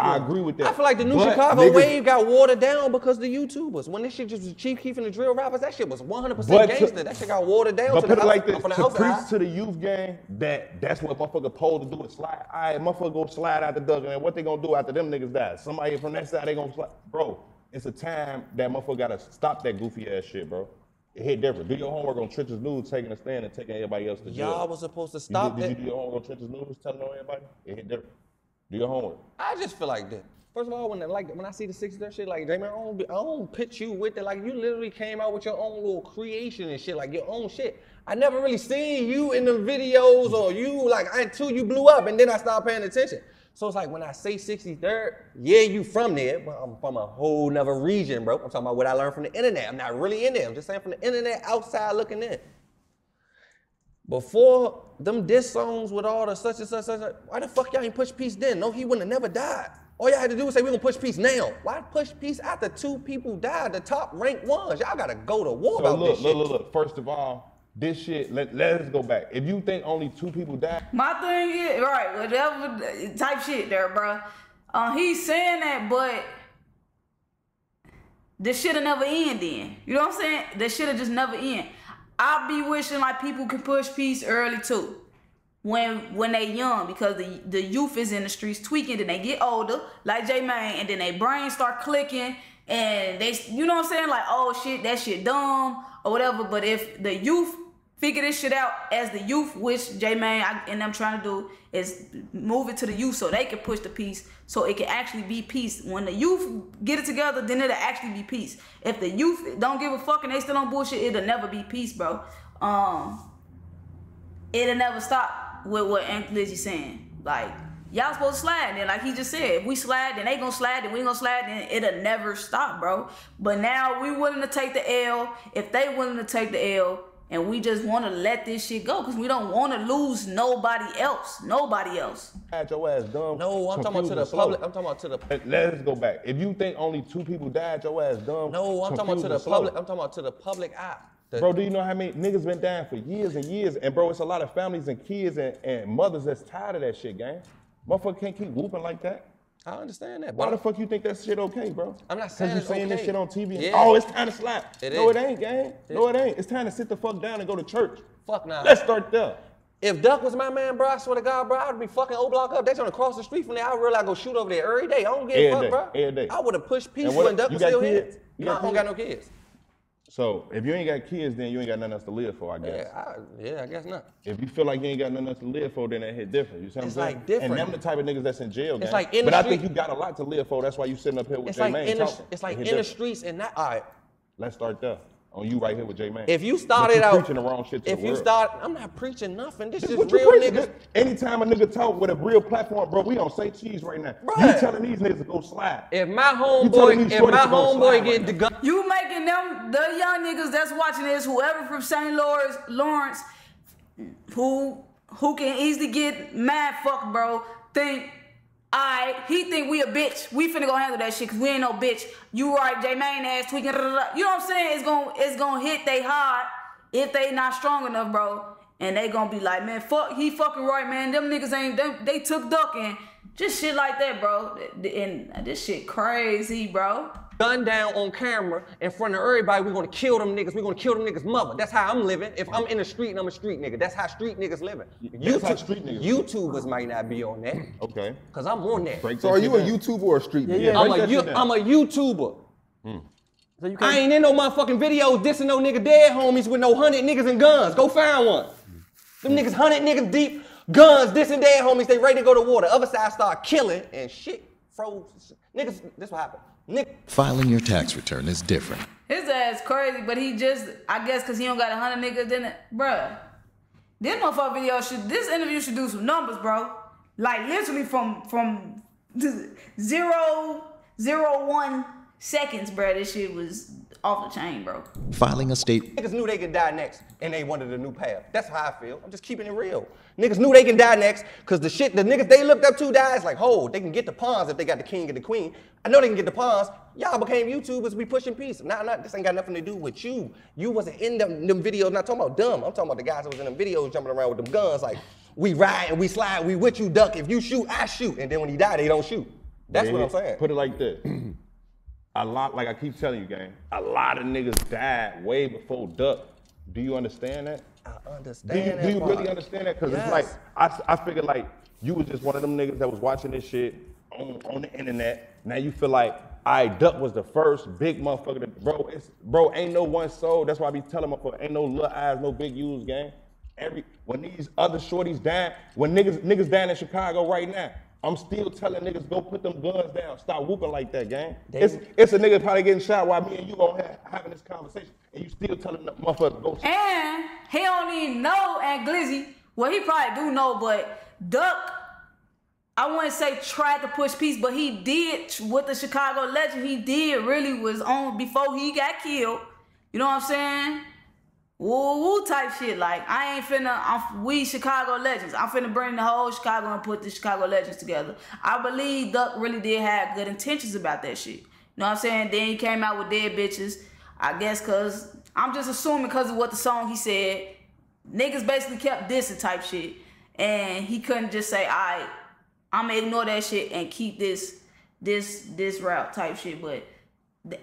I agree with that. I feel like the new But Chicago niggas- wave got watered down because the YouTubers. When this shit just was Chief Keef and the drill rappers, that shit was 100% But to- gangster. that shit got watered down But to put the it like this: from the to outside. preach to the youth game that that's what motherfucker supposed to do is slide. All right, motherfucker go slide out the duck, and what they gonna do after them niggas die? Somebody from that side they gonna slide. Bro, it's a time that motherfucker gotta stop that goofy ass shit, bro. It hit different. Do your homework on Trenches News, taking a stand and taking everybody else to jail. Y'all was supposed to You stop did, did that. you do your homework on Trenches News, telling on everybody? It hit different. Do your homework. I just feel like that. First of all, when like when I see the six that shit, like J-Man, I don't, I don't pitch you with it. Like you literally came out with your own little creation and shit, like your own shit. I never really seen you in the videos or you like until you blew up and then I stopped paying attention. So it's like when I say 63rd, yeah, you from there, but I'm from a whole nother region, bro. I'm talking about what I learned from the internet. I'm not really in there. I'm just saying from the internet outside looking in. Before them diss songs with all the such and such, such, such, why the fuck y'all ain't push peace then? No, he wouldn't have never died. All y'all had to do was say we gonna push peace now. Why push peace after two people died, the top ranked ones? Y'all gotta go to war So about look, this look, shit. look, look. First of all, this shit. Let, let's go back. If you think only two people died, My thing is right, whatever type shit there, bro. Um, he's saying that, but this shit'll never end. Then you know what I'm saying? This shit'll just never end. I be wishing like people can push peace early too, when when they young because the the youth is in the streets tweaking. Then they get older, like J Mane, and then they brains start clicking, and they you know what I'm saying? Like oh shit, that shit dumb or whatever. But if the youth figure this shit out as the youth, which J Mane and I'm trying to do, is move it to the youth so they can push the peace, so it can actually be peace. When the youth get it together, then it'll actually be peace. If the youth don't give a fuck and they still on bullshit, it'll never be peace, bro. Um, it'll never stop with what Ant Glizzy saying. Like y'all supposed to slide, then like he just said, if we slide, then they gonna slide, then we gonna slide, then it'll never stop, bro. But now we willing to take the L. If they willing to take the L, and we just want to let this shit go, cause we don't want to lose nobody else, nobody else. had your ass dumb. No, I'm talking about to the public. I'm talking about to the. Let- Let's go back. If you think only two people died, your ass dumb. No, I'm talking about to the public. I'm talking about to the public eye. The- Bro, do you know how many niggas been dying for years and years? And bro, it's a lot of families and kids and, and mothers that's tired of that shit, gang. Motherfucker can't keep whooping like that. I understand that. Why but the fuck you think that shit okay, bro? I'm not saying Cause you it's saying this shit on TV. and- Yeah. Oh, it's time to slap. It no, is. it ain't, gang. No, it ain't. It's time to sit the fuck down and go to church. Fuck nah. Let's start there. If Duck was my man, bro, I swear to God, bro, I'd be fucking O Block up. They trying to cross the street from there. I really I go shoot over there every day. I don't give a fuck, day, bro. every day. I would have pushed And what- when Duck was still kids? here. No, I don't got no kids? So if you ain't got kids, then you ain't got nothing else to live for, I guess. Yeah, I, yeah, I guess not. If you feel like you ain't got nothing else to live for, then that hit different. You see what It's I'm saying? like different. And them the type of niggas that's in jail, It's gang. like in But I think you got a lot to live for. That's why you sitting up here with It's J like Mane in the, it's like in the streets and that. All right. Let's start there. On you right here with J Mane. If you But started you out, preaching the wrong shit to if the you world. start, I'm not preaching nothing. This This is what you real preaching. niggas. This- Anytime a nigga talk with a real platform, bro, we on say cheese right now. Bruh. You telling these niggas to go slide. If my telling homeboy, these if shorties my to go homeboy slide get right the gun, You making them the young niggas that's watching this, whoever from St. Lawrence, Lawrence, who who can easily get mad fuck, bro, think, alright, he think we a bitch. We finna go handle that shit cause we ain't no bitch. You right, J Mane ass tweaking. You know what I'm saying? It's gonna it's gonna hit they hard if they not strong enough, bro. And they gonna be like, man, fuck, he fucking right, man. Them niggas ain't them, they took ducking. Just shit like that, bro. And this shit crazy, bro. Gun down on camera in front of everybody, we're gonna kill them niggas. We're gonna kill them niggas' mother. That's how I'm living. If I'm in the street and I'm a street nigga, that's how street niggas living. That's how street niggas YouTubers might not be on that, Okay. cause I'm on that. Break So that are you shit a. YouTuber or a street nigga? yeah. I'm a, you, I'm a YouTuber. Hmm. So you I can't. ain't in no motherfucking videos dissing no nigga dead homies with no hundred niggas and guns. Go find one. Them niggas hundred niggas deep, guns dissing dead homies. They ready to go to war. The other side start killing and shit froze. Niggas, this what happened. Nick, Filing your tax return is different. His ass crazy, but he just, I guess, cause he don't got a hundred niggas in it, bruh. This motherfucker video should, this interview should do some numbers, bro. Like literally from from zero zero one seconds, bruh. This shit was off the chain, bro. Filing a state Niggas knew they could die next, and they wanted a new path. That's how I feel. I'm just keeping it real. Niggas knew they can die next, cause the shit the niggas they looked up to dies like, hold, they can get the pawns if they got the king and the queen. I know they can get the pawns. Y'all became YouTubers, we pushing peace. Nah, nah, this ain't got nothing to do with you. You wasn't in them, them videos. Not talking about dumb. I'm talking about the guys that was in them videos jumping around with them guns. Like, we ride and we slide, we with you, duck. If you shoot, I shoot. And then when he die, they don't shoot. That's what I'm saying. Put it like this. a lot, like I keep telling you, gang, a lot of niggas died way before Duck. Do you understand that? I understand. Do you, understand do you that really understand that? Because Yes. it's like, I, I figured like, you was just one of them niggas that was watching this shit on, on the internet. Now you feel like, I Duck was the first big motherfucker. That, bro, it's, bro, ain't no one soul. That's why I be telling motherfucker, ain't no little eyes, no big U's, gang. Every when these other shorties dying, when niggas niggas down in Chicago right now, I'm still telling niggas go put them guns down. Stop whooping like that, gang. They- It's it's a nigga probably getting shot while me and you gonna have, having this conversation, and you still telling the motherfucker go. And he don't even know and Glizzy. Well, he probably do know, but Duck, I wouldn't say tried to push peace, but he did with the Chicago legend. He did really was on before he got killed. You know what I'm saying? Woo woo type shit. Like I ain't finna. I'm, we Chicago legends. I'm finna bring the whole Chicago and put the Chicago legends together. I believe Duck really did have good intentions about that shit. You know what I'm saying? Then he came out with dead bitches. I guess cause I'm just assuming because of what the song he said. Niggas basically kept dissing type shit, and he couldn't just say, "I, I'ma ignore that shit and keep this, this, this route type shit." But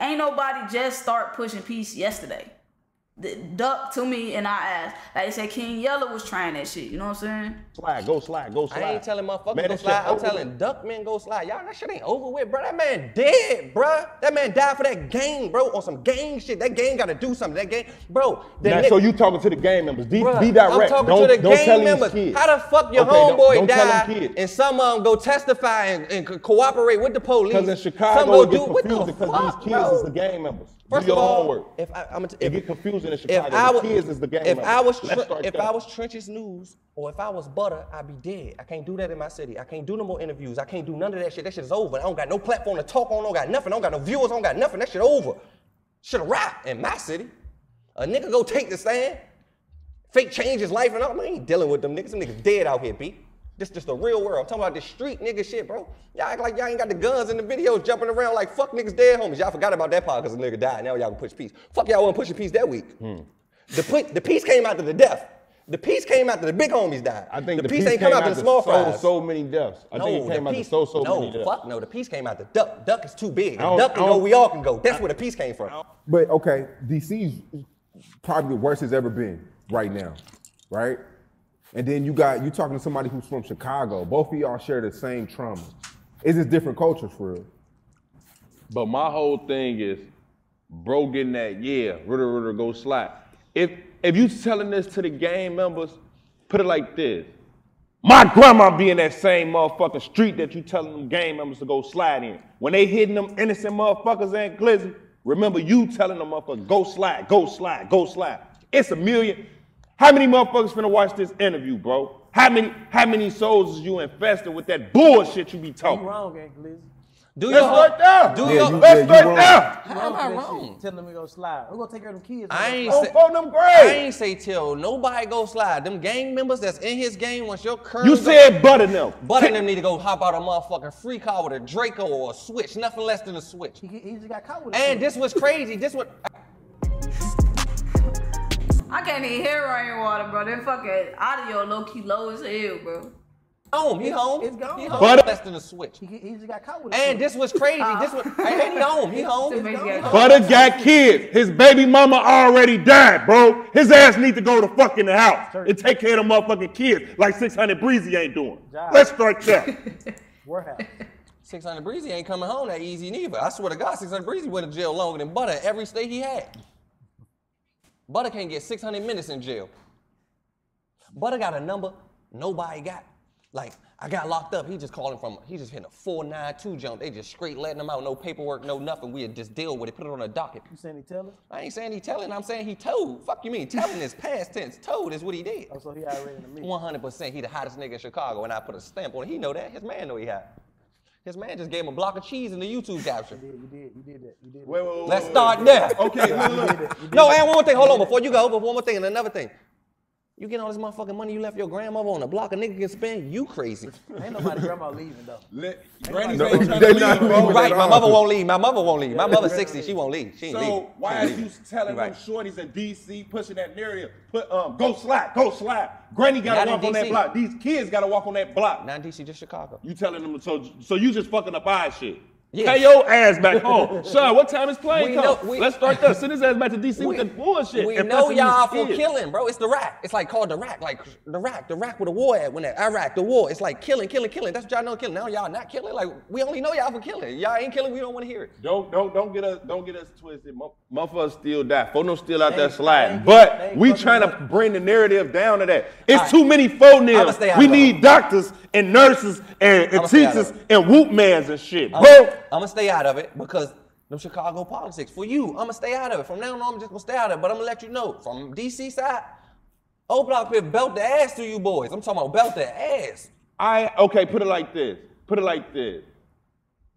ain't nobody just start pushing peace yesterday. The duck to me and I asked, like they said, King Yella was trying that shit. You know what I'm saying? Slide, go slide, go slide. I ain't telling motherfuckers Man, go slide. I'm telling with. Duckman go slide. Y'all, that shit ain't over with, bro. That man dead, bro. That man died for that game, bro. On some gang shit. That game got to do something. That game, bro. The Now, nigga- so you talking to the gang members? Be, Bruh, be direct. I'm talking don't, to the don't gang tell members. these kids. How the fuck your Okay, don't- homeboy don't died and some of them go testify and, and cooperate with the police? Because in Some Chicago, go it gets do what the confusing because fuck, these kids bro? is the gang members. First do your of all, homework. if I, I'm it get confusing in if Chicago. I the was, kids is the gang if. I was, Tr- if. I was Trenches News or if I was Butta, I'd be dead. I can't do that in my city. I can't do no more interviews. I can't do none of that shit. That shit is over. I don't got no platform to talk on. I don't got nothing. I don't got no viewers. I don't got nothing. That shit over. Should have rap in my city. A nigga go take the stand, fake change his life and all. I ain't dealing with them niggas. Them niggas dead out here, B. This just the real world. I'm talking about this street nigga shit, bro. Y'all act like y'all ain't got the guns in the videos jumping around like fuck niggas dead homies. Y'all forgot about that part because the nigga died. Now y'all can push peace. Fuck y'all wasn't pushing peace that week. Hmm. The, pu- the peace came after the death. The peace came after the big homies died. I think the, the peace, peace ain't come came after the small so- fries. so many deaths. I think it the came after peace- so, so no, many deaths. No, fuck no. The peace came after duck. Duck is too big. I don't- If duck can I go, we all can go. That's where the peace came from. But okay, DC's probably the worst it's ever been right now, right? And then you got you talking to somebody who's from Chicago. Both of y'all share the same trauma. It's just different cultures for real. But my whole thing is, bro, getting that yeah, ritter ritter go slide. If if you telling this to the gang members, put it like this. My grandma be in that same motherfucking street that you telling them gang members to go slide in. When they hitting them innocent motherfuckers and glizzy, remember you telling them motherfuckers go slide, go slide, go slide. It's a million. How many motherfuckers finna watch this interview, bro? How many how many souls is you infested with that bullshit you be You talking? wrong, Gang Glizzy. Do Let's your- start there. do Yeah, your- you- Let's yeah, you start wrong. there. You How am I wrong? Tell them to go slide. We're gonna take care of them kids. I ain't Oh, say, phone them I ain't say tell nobody go slide. Them gang members that's in his game once your current You said Butta them. Butta them need to go hop out a motherfucking free car with a Draco or a switch, nothing less than a switch. He, he just got caught with it. And this was crazy. This what I can't even hear rainwater, bro. That fucking audio low key low as hell, bro. home. He home. It's gone. He home. Butta- less than a switch. He, he just got caught with it. And this was crazy. Uh, this was and he home. He home. It's gone. Butta got kids. His baby mama already died, bro. His ass need to go to fuck in the house and take care of the motherfucking kids like 600 Breezy ain't doing. Job. Let's start there. Warehouse. 600 Breezy ain't coming home that easy neither. I swear to God, 600 Breezy went to jail longer than Butta every state he had. Butta can't get 600 minutes in jail. Butta got a number nobody got. Like, I got locked up. He just calling from, he just hitting a 492 jump. They just straight letting him out. No paperwork, no nothing. We just deal with it, put it on a docket. You saying he tell us? I ain't saying he telling, I'm saying he told. Fuck you mean? Telling is past tense. Told is what he did. Oh, so he already in the meeting. 100% he the hottest nigga in Chicago, and I put a stamp on it. He know that. His man know he hot. His man just gave him a block of cheese in the YouTube caption. You did, you did that. You did that. Wait, wait, wait, Let's wait, start wait. there. Okay, look, look. No, and one more thing. Hold on, before you go, but one more thing and another thing. You get all this motherfucking money you left your grandmother on a block a nigga can spend, you crazy. Ain't nobody grandma leaving though. Let, Granny's Granny's ain't ain't trying trying to to leave, leave, bro. bro. Right, my mother won't leave. My mother won't leave. My mother's 60, she won't leave. She ain't leave. So why She are you telling You them right. shorties in DC pushing that narrative? Put um, go slap, go slap. Granny gotta Not walk on that block. These kids gotta walk on that block. Not DC, just Chicago. You telling them so? So you just fucking up our shit. Yeah. Pay your ass back oh, home. Shawn, what time is playing We come? know- we- Let's start there. Send his ass back to DC We- with the bullshit. We know y'all these for kids. killing, bro. It's the rack. It's like called the rack, like the rack, the rack with a war at when that Iraq, the war. It's like killing, killing, killing. That's what y'all know killing. Now y'all not killing. Like we only know y'all for killing. Y'all ain't killing. We don't want to hear it. Don't don't don't get us don't get us twisted. Mo- Motherfuckers still die. Folks don't still out there sliding. they But ain't we trying to with- bring the narrative down to that. It's Alright. too many folk I'ma now. We of need doctors and nurses and, and I'ma stay out teachers and whoop mans and shit, I'm, bro. I'm gonna stay out of it because them Chicago politics. For you, I'm gonna stay out of it. From now on, I'm just gonna stay out of it. But I'm gonna let you know from DC side, O Block Pit belt the ass to you boys. I'm talking about belt the ass. I okay, put it like this. Put it like this.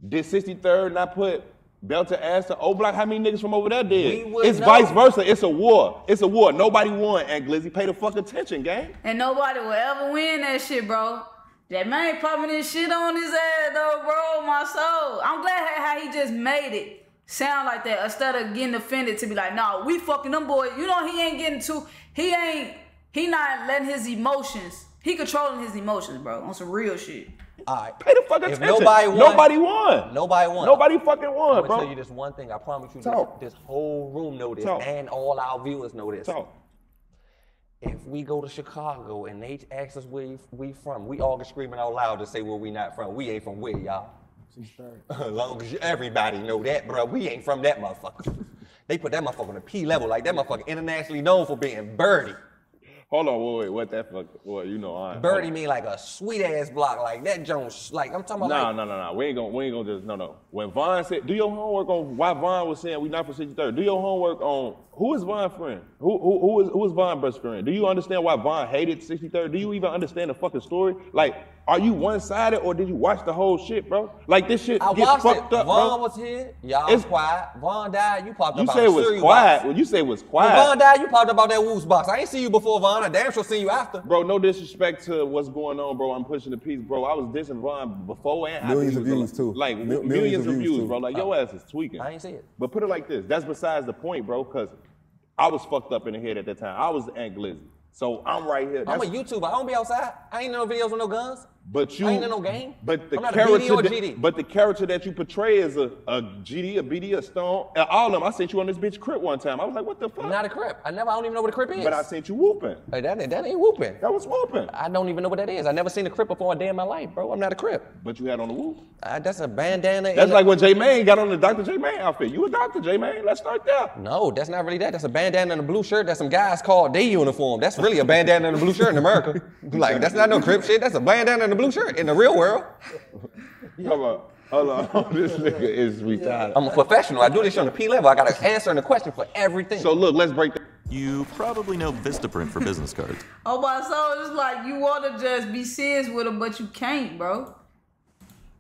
Did 63rd not put belt to ass to O Block? How many niggas from over there did? We would It's know. vice versa. It's a war. It's a war. Nobody won, and Glizzy pay the fuck attention, gang. And nobody will ever win that shit, bro. That man popping this shit on his ass though, bro. My soul. I'm glad how he just made it sound like that instead of getting offended to be like, nah, we fucking them boys. You know he ain't getting too. He ain't. He not letting his emotions. He controlling his emotions, bro, on some real shit. All right. Pay the fuck If attention. nobody won, Nobody won. Nobody won. Nobody fucking won, I'm gonna bro. tell you this one thing. I promise you, this, Talk. this whole room know this, Talk. and all our viewers know this. Talk. If we go to Chicago and they ask us where we from, we all get screaming out loud to say where we not from. We ain't from where, y'all. As long as everybody know that, bro. We ain't from that motherfucker. They put that motherfucker on a P level, like that motherfucker internationally known for being birdie. Hold on, wait, wait, what that fuck? What you know? I Birdie me like a sweet ass block, like that Jones. Like I'm talking No, about. like, no, no, no. We ain't gonna, we ain't gonna just no, no. When Von said, do your homework on why Von was saying we not for 63rd. Do your homework on who is Von's friend? Who, who, who is, who is Von's best friend? Do you understand why Von hated 63rd? Do you even understand the fucking story? Like, are you one sided or did you watch the whole shit, bro? Like this shit I get watched fucked it. up, Von bro. was here. Y'all It's- was quiet. Von died. You popped You up. say out it was quiet. box. When you say it was When quiet. Von died, you popped up out that Woo's box. I ain't see you before Von. I damn sure seen you after. Bro, no disrespect to what's going on, bro. I'm pushing the piece, bro. I was dissing Von before and after. Millions he of was views, alive. too. Like Mil- millions, millions of of views, views, too. bro. Like your ass is tweaking. I ain't see it. But put it like this. That's besides the point, bro. Cause I was fucked up in the head at that time. I was Ant Glizzy. So I'm right here. I'm a That's- YouTuber. I don't be outside. I ain't no videos with no guns. But you, I ain't in no game. But the I'm not a character, that- GD. but the character that you portray is a, a GD, a BD, a Stone, all of them. I sent you on this bitch crip one time. I was like, what the fuck? Not a crip. I never. I don't even know what a crip is. But I sent you whooping. Hey, that, ain't- that ain't whooping. That was whooping. I don't even know what that is. I never seen a crip before a day in my life, bro. I'm not a crip. But you had on the whoop. Uh, that's a bandana. That's and a- like when J Mane got on the Dr. J Mane outfit. You a Dr. J Mane. Let's start there. No, that's not really that. That's a bandana and a blue shirt. That's some guys called day uniform. That's really a bandana and a blue shirt in America. like that's not no crip shit. That's a bandana and a blue shirt in the real world. Hold on. Hold on. this nigga is retarded. I'm a professional. I do this on the P level. I got to answer the question for everything. So look, let's break. The- You probably know Vistaprint for business cards. Oh my soul, it's like you want to just be serious with him, but you can't, bro.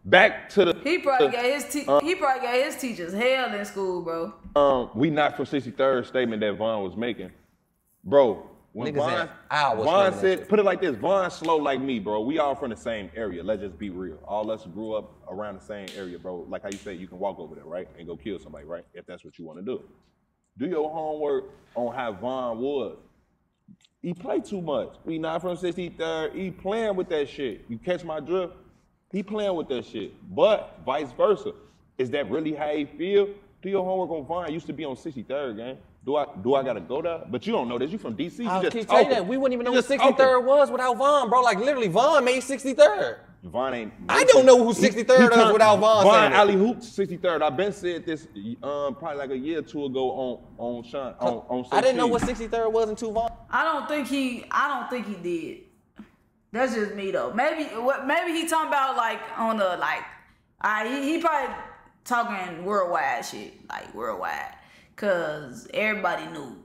Back to the. He probably got his te- Uh, he probably got his teachers hell in school, bro. um, we not from 63rd statement that Von was making. Bro, when Niggas Von, hours Von that said, put it like this, Von slow like me, bro. We all from the same area. Let's just be real. All us grew up around the same area, bro. Like how you say, you can walk over there, right? And go kill somebody, right? If that's what you want to do. Do your homework on how Von was. He play too much. We not from 63rd. He playing with that shit. You catch my drift? He playing with that shit. But vice versa. Is that really how he feel? Do your homework on Von. Used to be on 63rd, gang. Do I do I gotta go there? But you don't know this. You from DC. You I just keep talking. telling you that. We wouldn't even know You what just 63rd talking. was without Von, bro. Like literally, Von made 63rd. Von ain't. I don't know who 63rd is without Von Von saying it. Alley Hoop 63rd. I've been said this um probably like a year or two ago on on Shawn on on. I didn't know what 63rd was until Von. I don't think he. I don't think he did. That's just me though. Maybe what? Maybe he talking about like on the like. I he, he probably talking worldwide shit like worldwide, cause everybody knew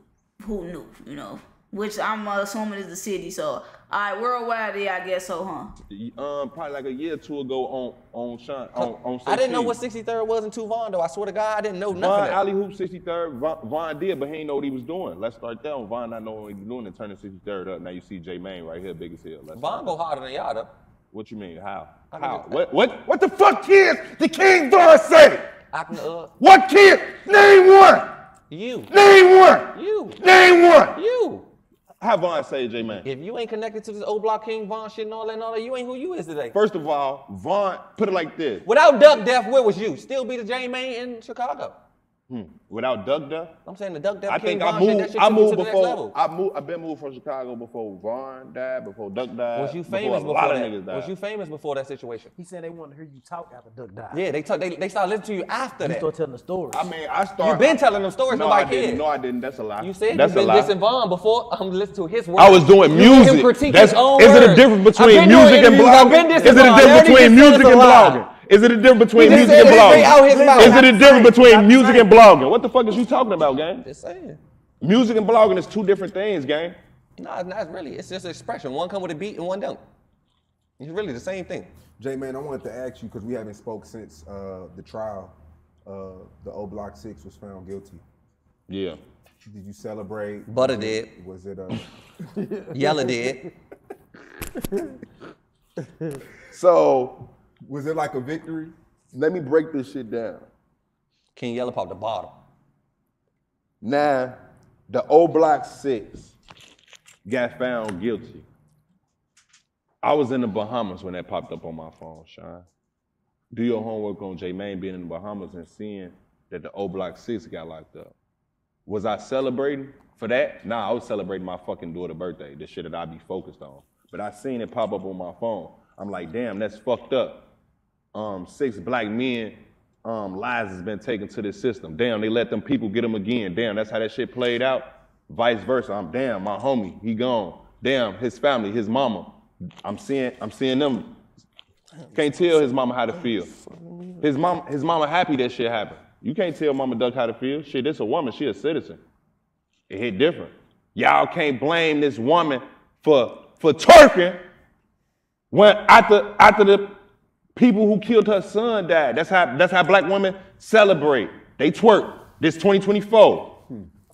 who knew, you know. Which I'm assuming is the city. So All right, worldwide, yeah, I guess so, huh? Um, probably like a year or two ago on on Shawn on on. I didn't know what 63rd was in Tuvon though. I swear to God, I didn't know nothing. of that. Alley Hoop 63rd, Von, Von did, but he ain't know what he was doing. Let's start there. on Von not knowing what he was doing and turning 63rd up. Now you see J Mane right here, big as hell. Let's Von go harder than y'all though. What you mean? How? I can How? just- What? What? What the fuck kids? The King Von say? I can uh What kid? Name one. You. Name one. You. Name one. You. How Von say, J Mane? If you ain't connected to this old block King Von shit and all that and all that, you ain't who you is today. First of all, Von, put it like this. Without Duck Death, where was you? Still be the J Mane in Chicago. Hmm. Without Duck Duff? I'm saying the Duck Duff. I King think I Von shit, that moved. shit I took you moved to the next before. level. I moved. I've been moved from Chicago before Von died, before Duck died. Was you famous before famous a before lot of that? niggas died. Was you famous before that situation? He said they wanted to hear you talk after Duck died. Yeah, they talk, they they started listening to you after You that. start telling the story. I mean, I started. You been telling them stories, No, nobody I didn't. cared. No, I didn't. That's a lie. You said That's you been a lie. dissing Von before. I'm listening to his work. I was doing You hear him music. That's, his own is it a difference between music and interviews, blogging? Is it a difference between music and lie. blogging? Is it a difference between just music and everything out blogging? Is it a difference between Not music and blogging? What the fuck is you talking about, gang? Just saying. Music and blogging is two different things, gang. No, it's not really. It's just an expression. One come with a beat and one don't. It's really the same thing. J Mane, I wanted to ask you because we haven't spoke since uh, the trial. Uh, the O Block Six was found guilty. Yeah. Did you celebrate? Butta Was did. it- Was it? Uh, Yella did. So was it like a victory? let me break this shit down. King Yella popped the bottom. Now, the O Block Six got found guilty. I was in the Bahamas when that popped up on my phone, Shawn. Do your homework on J Mane being in the Bahamas and seeing that the O Block Six got locked up. Was I celebrating for that? Nah, I was celebrating my fucking daughter's birthday, the shit that I be focused on. But I seen it pop up on my phone. I'm like, damn, that's fucked up. Um, six black men um, lives has been taken to this system. Damn, they let them people get them again. Damn, that's how that shit played out. Vice versa. I'm damn, my homie, he gone. Damn, his family, his mama. I'm seeing, I'm seeing them. Can't tell his mama how to feel. His mom, his mama happy that shit happened. You can't tell Mama Duck how to feel. Shit, this a woman. She a citizen. It hit different. Y'all can't blame this woman for for twerking when after after the people who killed her son died. That's how that's how black women celebrate. They twerk. This 2024.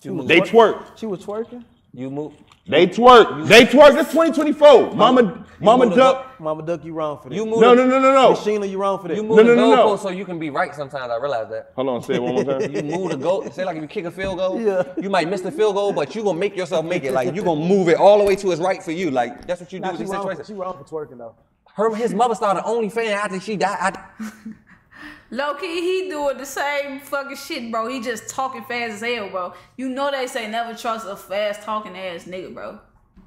They twerk. She was twerking. You move. They twerk. They twerk. That's 2024. Mama, Mama moved the Duck. Mama Duck, you wrong for that. You moved No, no, no, no, no. Miss Sheila, you wrong for that. You move No, the no, no, no. so you can be right sometimes. I realize that. Hold on, say it one more time. You move the goal. Say like if you kick a field goal, Yeah. you might miss the field goal, but you gonna make yourself make it. Like you gonna move it all the way to his right for you. Like that's what you do Nah, with these situations. she wrong for twerking though. Her, his mother started OnlyFans after she died. I, Low key, he doing the same fucking shit, bro. He just talking fast as hell, bro. You know they say never trust a fast talking ass nigga, bro.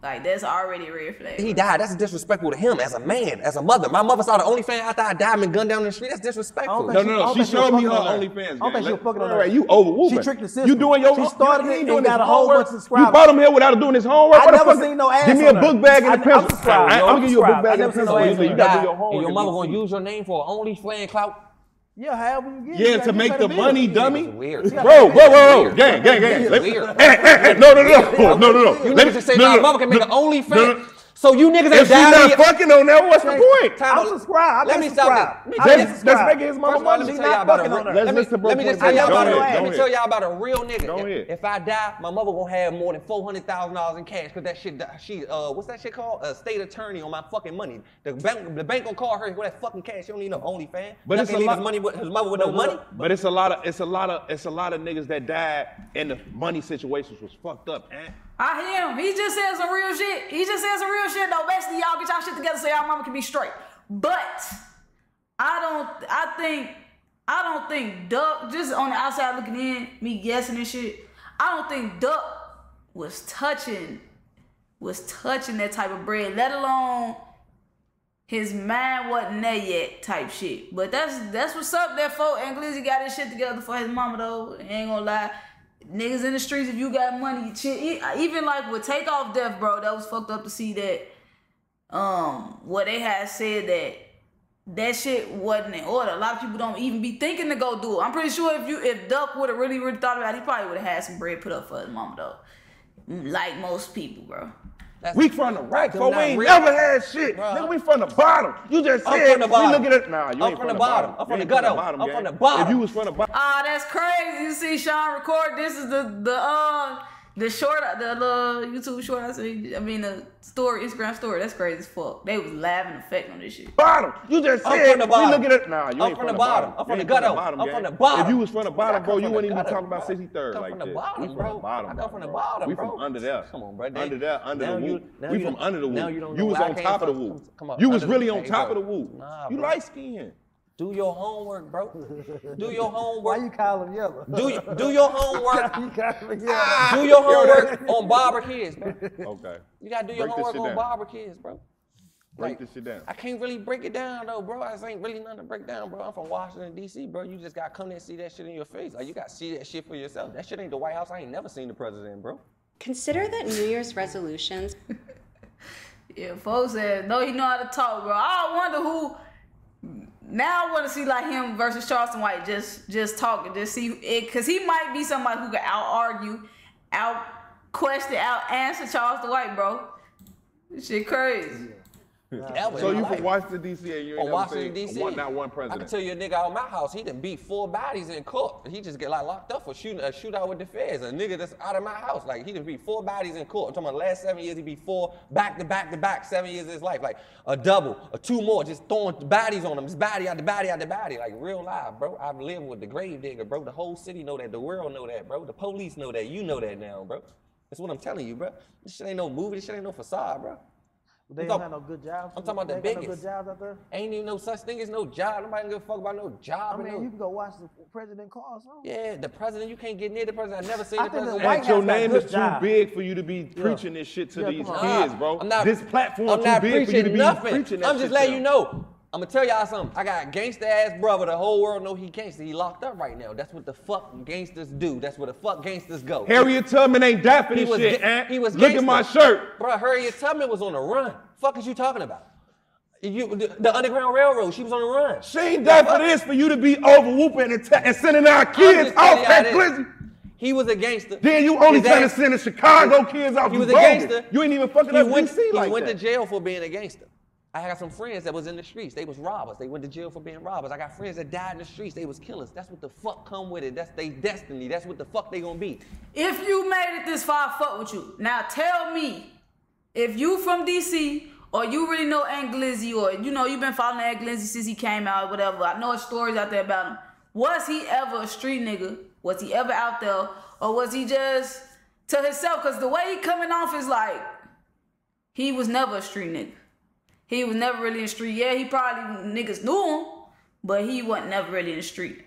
Like that's already a red flag. he died. That's disrespectful to him as a man, as a mother. My mother started OnlyFans after I died and gunned down the street. That's disrespectful. No, no, no. She she showed me her fucking on. OnlyFans. I don't think she was fucking on All her. right, you overwhelming. She tricked the system. You doing your She started you it ain't and doing got a whole bunch of subscribers. You subscribers. brought him here without doing his homework. I What never seen no ass Give me a book bag and I- a pencil. I'm subscribed, I- yo. I'm I'm gonna give you a book bag I and a never seen pencil. no You ass say on you gotta do your and homework. your and mother gonna use your name for OnlyFans clout. Yeah, however you get. Yeah, you to make the money, build. dummy. Weird. Bro, bro, bro, bro, Weird. gang, gang, gang. Let me, Weird. No, no, no, no, no, no, no. You Let niggas me- just say, no, nah, mama can make no, an OnlyFans. No, no. So you niggas ain't If she's not fucking on that, what's the point? time I'm out. subscribed. Let I'm me stop subscribed. it. I'm Let's, let's subscribed. make it his mama First of all, let money. me She's tell y'all not about a fucking real- on her. Let's let me, listen to let me Boy just Boy. tell y'all Go about a, ahead, let go me ahead. tell y'all about a real nigga. Go if, ahead. if I die, my mother gonna have more than four hundred thousand dollars in cash because that shit. di- She uh, what's that shit called? A state attorney on my fucking money. The bank, the bank gonna call her with that fucking cash. She don't need no OnlyFans. But Y'all it's can't a leave lot- his money with his mother with no money. But it's a lot of it's a lot of it's a lot of niggas that died and the money situations was fucked up, man. I hear him. He just said some real shit. He just said some real shit though. Basically, y'all get y'all shit together so y'all mama can be straight. But I don't. I think. I don't think Duck. Just on the outside looking in, me guessing and shit. I don't think Duck was touching. Was touching that type of bread. Let alone his mind wasn't there yet type shit. But that's that's what's up there, folk. And Glizzy got his shit together for his mama though. Ain't gonna lie. Niggas in the streets, if you got money, even like with Takeoff death, bro, that was fucked up to see that. Um, what they had said that that shit wasn't in order. A lot of people don't even be thinking to go do it. I'm pretty sure if you if Duck would have really really thought about it, he probably would have had some bread put up for his mama though. Like most people, bro. We from the right, Them for we ain't real. never had shit. Bruh. Nigga, we from the bottom. You just I'm said from the bottom. we looking at nah, you I'm ain't from the bottom. I'm from the ain't ghetto. bottom, I'm gang. from the bottom. If you was from the bottom, Ah, that's crazy. You see Shawn record. This is the the uh the short the little YouTube short I see. I mean the story Instagram story. That's crazy as fuck. They was laughing effect on this shit. bottom. You just I'm said from the bottom. we looking at it. nah, you I'm ain't from the bottom. I'm from the ghetto. bottom, I'm gang. from the bottom. If you was from the bottom, I bro, you wouldn't even be talking about bro. 63rd Come like from the this. bottom, we from bro. the bottom. I come from the bro. bottom, We from under there. Come on, bro. Now Under you- there, under the you- whoop. now We you from under the now you don't You was on top of the from. whoop. Come on, You was really on top of the whoop. Nah, You bro. light skinned. Do your homework, bro. Do your homework. Why homework. you call him yellow? Do do your homework. you call him yellow. Do your homework on Barber Kids, bro. Okay. You gotta do your Break this homework on down. Barber Kids, bro. Break Like, this shit down. I can't really break it down though, bro. I ain't really nothing to break down, bro. I'm from Washington D.C., bro. You just gotta come there and see that shit in your face. Like you gotta see that shit for yourself. That shit ain't the White House. I ain't never seen the president, bro. Consider that New Year's resolutions. Yeah, folks said no, he know how to talk, bro. I wonder who. Now I want to see like him versus Charleston White, just just talking, just see it, cause he might be somebody who can out argue, out question, out answer Charleston White, bro. This shit crazy. Ever So you from. Washington D.C. and you ain't From Washington D.C. one, not one president. I can president. tell you a nigga out of my house, he done beat four bodies in court. He just get like locked up for shooting a shootout with the feds. A nigga that's out of my house, like he done beat four bodies in court. I'm talking about the last seven years, he beat four back to back to back, seven years of his life. Like a double, a two more, just throwing bodies on him. Just body out the body out the body. Like real life, bro. I've lived with the grave digger, bro. The whole city know that. The world know that, bro. The police know that. You know that now, bro. That's what I'm telling you, bro. This shit ain't no movie. This shit ain't no facade, bro. They I'm don't talk- have no good jobs. I'm talking about the They ain't got biggest. No good jobs out there. Ain't even no such thing as no job. Nobody give a fuck about no job. I mean, no- you can go watch the president call something. yeah, the president, you can't get near the president. I never seen I the think the president. White And your name good is too job. big for you to be preaching this shit to Yeah, these kids, bro. I'm not, this platform I'm too not big for you preaching to be nothing. preaching that I'm shit just to letting you know. I'm gonna tell y'all something. I got a gangster ass brother. The whole world know he gangster. He locked up right now. That's what the fuck gangsters do. That's where the fuck gangsters go. Harriet Tubman ain't die for He this was shit, ga- Ant. he was Look at my gangster. shirt. Bro, Harriet Tubman was on the run. Fuck is you talking about? You, the, the Underground Railroad, she was on the run. She ain't die for this for you to be over whooping and, ta- and sending our kids off that glizzy. He was a gangster. Then you only His trying to send the Chicago kids off. He You was a bogus. gangster. You ain't even fucking he up went, DC he like went that. to jail for being a gangster. I got some friends that was in the streets. They was robbers. They went to jail for being robbers. I got friends that died in the streets. They was killers. That's what the fuck come with it. That's their destiny. That's what the fuck they gonna be. If you made it this far, fuck with you. Now tell me, if you from DC or you really know Ant Glizzy or you know you've been following Ant Glizzy since he came out, whatever. I know stories out there about him. Was he ever a street nigga? Was he ever out there, or was he just to himself? Cause the way he coming off is like he was never a street nigga. He was never really in the street. Yeah, he probably niggas knew him, but he wasn't never really in the street.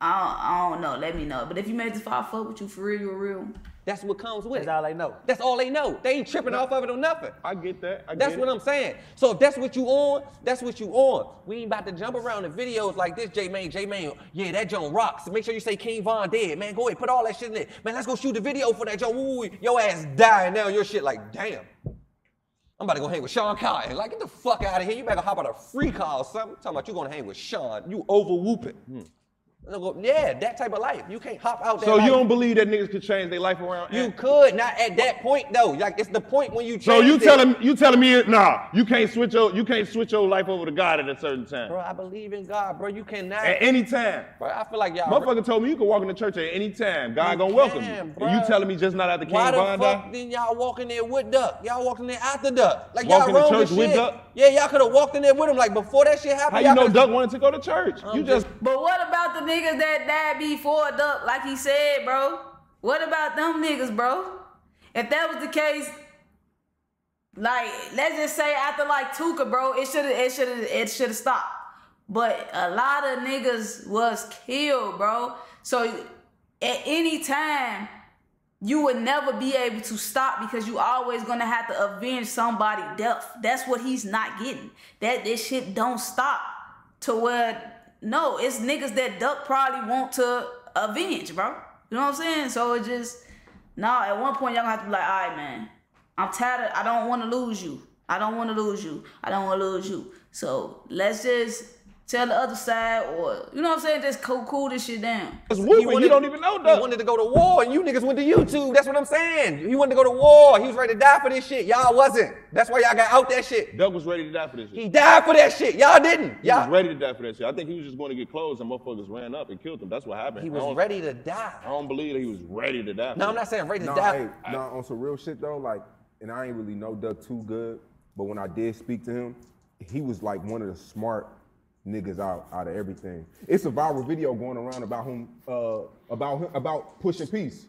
I don't, I don't know. Let me know. But if you made this far, I fuck with you for real. You a real. That's what comes with That's it. all they know. That's all they know. They ain't tripping off of it or nothing. I get that. I That's get what it. I'm saying. So if that's what you on, that's what you on. We ain't about to jump around in videos like this, J Mane, J Mane. Yeah, that Joan rocks. Make sure you say King Von dead. Man, go ahead, put all that shit in there. Man, let's go shoot the video for that Joan. Woo, woo, your ass dying now. Your shit like, damn. I'm about to go hang with Shawn Cotton. Like, get the fuck out of here. You better hop on a free call or something. I'm Talking about you gonna hang with Shawn. You over whooping. Hmm. Yeah, that type of life. You can't hop out there. So you don't believe that niggas could change their life around? You could, not at that point though. Like it's the point when you change So you it. telling you telling me nah, you can't switch your you can't switch your life over to God at a certain time. Bro, I believe in God, bro. You cannot. At any time. Bro, I feel like y'all. Motherfucker told me you can walk in the church at any time. God You gonna welcome you. bruh. And you telling me just not after King Why the fuck then y'all walking there with Duck? Y'all walking there after Duck? Like y'all in the wrong church with with shit. Duck? Yeah, y'all could have walked in there with him. Like before that shit happened. How you know Duck wanted to go to church? I'm you just But what about the niggas that died before Duck, like he said, bro? What about them niggas, bro? If that was the case, like let's just say after like Tooka, bro, it should it should it should have stopped. But a lot of niggas was killed, bro. So at any time, you would never be able to stop because you always gonna have to avenge somebody death. That's what he's not getting. That this shit don't stop to where no, it's niggas that Duck probably want to avenge, bro. You know what I'm saying? So it just nah. At one point, y'all gonna have to be like, all right, man. I'm tired. Of, I don't want to lose you. I don't want to lose you. I don't want to lose you. So let's just tell the other side, or you know what I'm saying, just cool, cool this shit down. It's whooping. You don't even know He that. wanted to go to war, and you niggas went to YouTube. That's what I'm saying. He wanted to go to war. He was ready to die for this shit. Y'all wasn't. That's why y'all got out that shit. Duck was ready to die for this shit. He died for that shit. Y'all didn't. He was Y'all. was ready to die for that shit. I think he was just going to get close, and motherfuckers ran up and killed him. That's what happened. He was ready to die. I don't believe that he was ready to die. for No, I'm not saying ready to No, die. hey, no, on some real shit though, like, and I ain't really know Duck too good, but when I did speak to him, he was like one of the smart niggas out out of everything. It's a viral video going around about him, uh, about him, about pushing peace.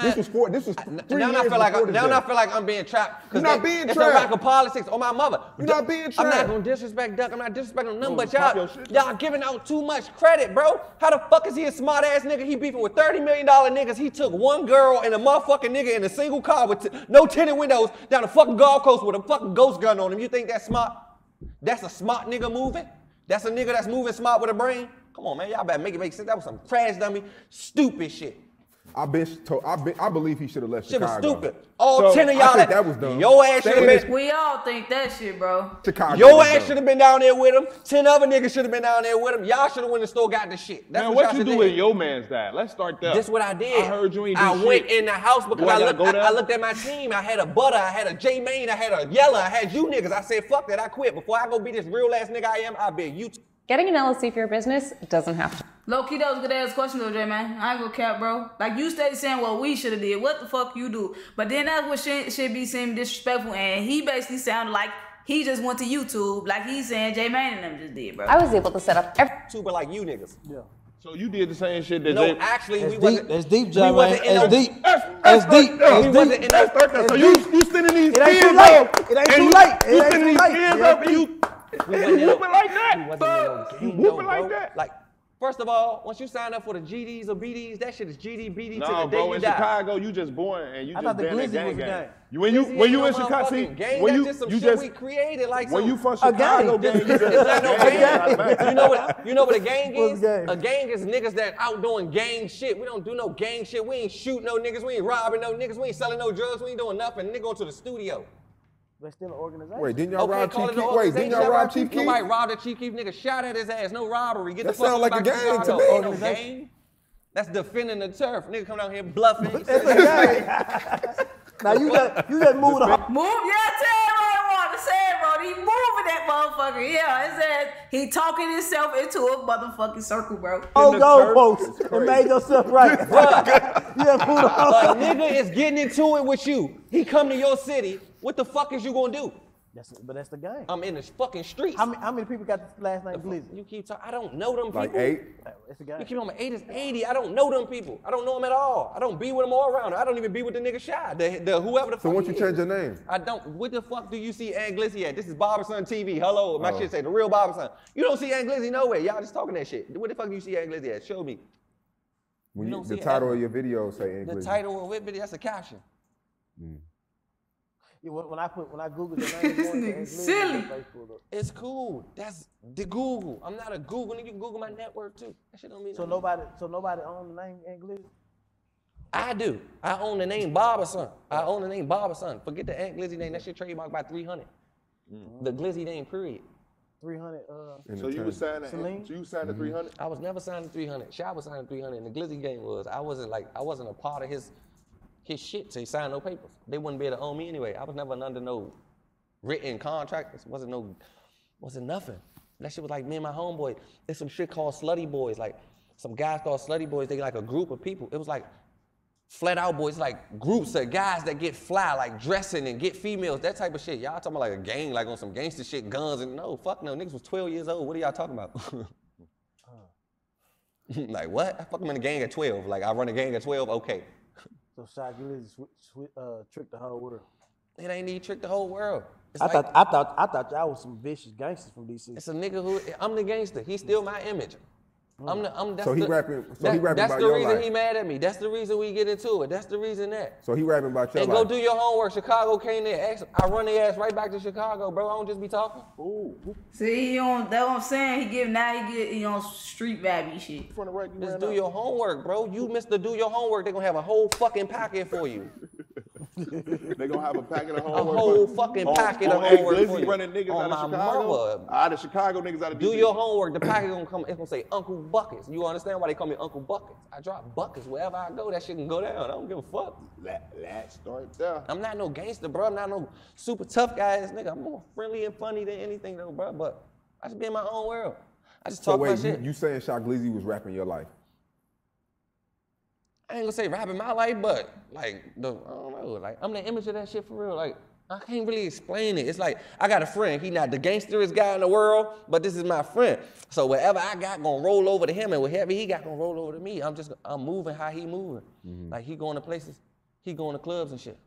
this was for this was three now uh, I years feel like I, now. I feel like I'm being trapped. You're not they- being it's trapped. a rack of politics on my mother. You're not being trapped. I'm not gonna disrespect Duck. I'm not disrespecting him, No, but y'all, y'all giving out too much credit, bro. How the fuck is he a smart ass nigga? He beefing with 30 million dollar niggas. He took one girl and a motherfucking nigga in a single car with t- no tinted windows down the fucking golf course with a fucking ghost gun on him. You think that's smart? That's a smart nigga moving? That's a nigga that's moving smart with a brain? Come on, man. Y'all better make it make sense. That was some crash dummy, stupid shit. I been, to, I been, I believe he should have left Shit was Chicago. stupid. All 10 of y'all I think that- that was dumb. Your ass should've been- We all think that shit, bro. Chicago. Your ass should have been down there with him. Ten other niggas should have been down there with him. Y'all should have went to still got the shit. That's Man, what, what y'all do did. when your man's died? Let's start there. This what I did. I heard you ain't do I shit. went in the house because I I, looked, I. I looked at my team. I had a Butta, I had a J Mane, I had a Yella, I had you niggas. I said, fuck that, I quit. Before I go be this real ass nigga I am, I'll be a you. Getting an LLC for your business doesn't have to. Low key, that was a good ass question though, J Mane. I ain't gonna cap, bro. Like you steady saying what we should have did. What the fuck you do? But then that's what shit should be seeming disrespectful. And he basically sounded like he just went to YouTube, like he's saying J Mane and them just did, bro. I was able to set up every. Tuber like you niggas. Yeah. So you did the same shit that No, Jay- actually, That's we deep. wasn't. That's deep, we J wasn't man. in That's no- deep. That's deep. We That's wasn't deep. in no- So you you sending these It ain't too late. up. It ain't too late. It You ain't sending too these late. kids up and you We and wasn't you in no- like we that. wasn't in no Thug. You game, though, whooping like bro. that. Like, first of all, once you sign up for the GDs or BDs, that shit is GD, BD till No, the day bro, you in die. Chicago, you just born and you I just thought the been that Glizzy gang gang. gang. You when you Glizzy when ain't you no in Chicago, see, motherfucking gang. when you just some you shit just we created, like when some- you from Chicago, gang. gang, you just not no gang, gang. gang. You know what? You know what a gang is? gang? A gang is niggas that out doing gang shit. We don't do no gang shit. We ain't shooting no niggas. We ain't robbing no niggas. We ain't selling no drugs. We ain't doing nothing. Nigga go to the studio. But still an organization. Wait, didn't y'all Okay, rob call Chief it an Keef? Wait, didn't y'all rob Chief Keef? Nobody robbed a Chief Keef. Nigga shot at his ass. No robbery. Get That the fuck sound like a back to gang to me. Ain't no Organization. gang. That's defending the turf. Nigga come down here bluffing. It's a gang. now you got you just moved the Move, yeah, tell him what I want to say, bro. He moving that motherfucker. Yeah, it said he talking himself into a motherfucking circle, bro. Oh, go, turf goalposts and made yourself right. you just moved the A nigga is getting into it with you. He come to your city. What the fuck is you gonna do? That's, but that's the game. I'm in the fucking streets. How many, how many people got this last name Glizzy? You keep talking. I don't know them people. Like eight. It's the You keep on my eight is 80. I don't know them people. I don't know them at all. I don't be with them all around. I don't even be with the nigga shy. The, the whoever the So fuck. once he you is. change your name, I don't. What the fuck do you see Ant Glizzy at? This is Barberson TV. Hello, my Oh. shit say the real Barberson. You don't see Ant Glizzy nowhere. Y'all just talking that shit. What the fuck do you see Ant Glizzy at? Show me. when You you, the title of your video say The English. title of it, video, that's a caption. Yeah, when, when I put when I Google your name, This nigga silly. your face pulled up. It's cool. That's the Google. I'm not a Google. nigga. You can Google my network too. That shit don't mean So nothing. nobody so nobody owned the name Ant Glizzy. I do. I own the name Barberson. I own the name Barberson. Forget the Ant Glizzy name. That shit trademarked by 300. The Glizzy name, period. Three hundred. Uh, So you was signing, Celine? so you signed the 300. I was never signed to 300. Shy was signed to 300, and the Glizzy game was. I wasn't like I wasn't a part of his his shit. So he signed no papers. They wouldn't be able to own me anyway. I was never under no written contract. It wasn't no wasn't nothing. That shit was like me and my homeboy. There's some shit called Slutty Boys. Like some guys called Slutty Boys. They like a group of people. It was like flat out boys, like groups of guys that get fly, like dressing and get females, that type of shit. Y'all talking about like a gang, like on some gangster shit, guns and no, fuck no. Niggas was 12 years old. What are y'all talking about? like what? I fuck them in a gang at 12. Like I run a gang at 12. Okay. So Glizzy swi- swi- uh, tricked the whole world. It ain't need to trick the whole world. It's I like, thought I thought I thought y'all was some vicious gangsters from DC. it's a nigga who I'm the gangster. He still my image. I'm the, I'm, that's So he the, rapping- so he that- rapping That's about the your reason life. he mad at me. That's the reason we get into it. That's the reason that. So he rapping about your And go do your homework. Chicago came there. Ask, I run their ass right back to Chicago, bro. I don't just be talking. Ooh, See, he on that's what I'm saying. He give now he get he on street vibey shit. from the right, you Just do up. your homework, bro. You missed the do your homework. They're gonna have a whole fucking packet for you. they gonna have a packet of homework. A whole for- fucking on- packet on of Ed homework running niggas On out of my Chicago. mama. Out of Chicago niggas out of Do DC. your homework. The packet gonna come. It's gonna say Uncle Buckets. You understand why they call me Uncle Buckets? I drop buckets wherever I go. That shit can go down. I don't give a fuck. Let, let's start there. I'm not no gangster, bro. I'm not no super tough guy ass nigga. I'm more friendly and funny than anything though, bro. But I just be in my own world. I just So talk wait, my you, shit. you saying Shy Glizzy was rapping your life? I ain't gonna say rapping my life, but like the I don't know, like I'm the image of that shit for real. Like I can't really explain it. It's like I got a friend. He not the gangsterest guy in the world, but this is my friend. So whatever I got gonna roll over to him, and whatever he got gonna roll over to me. I'm just I'm moving how he moving. Mm-hmm. Like he going to places, he going to clubs and shit.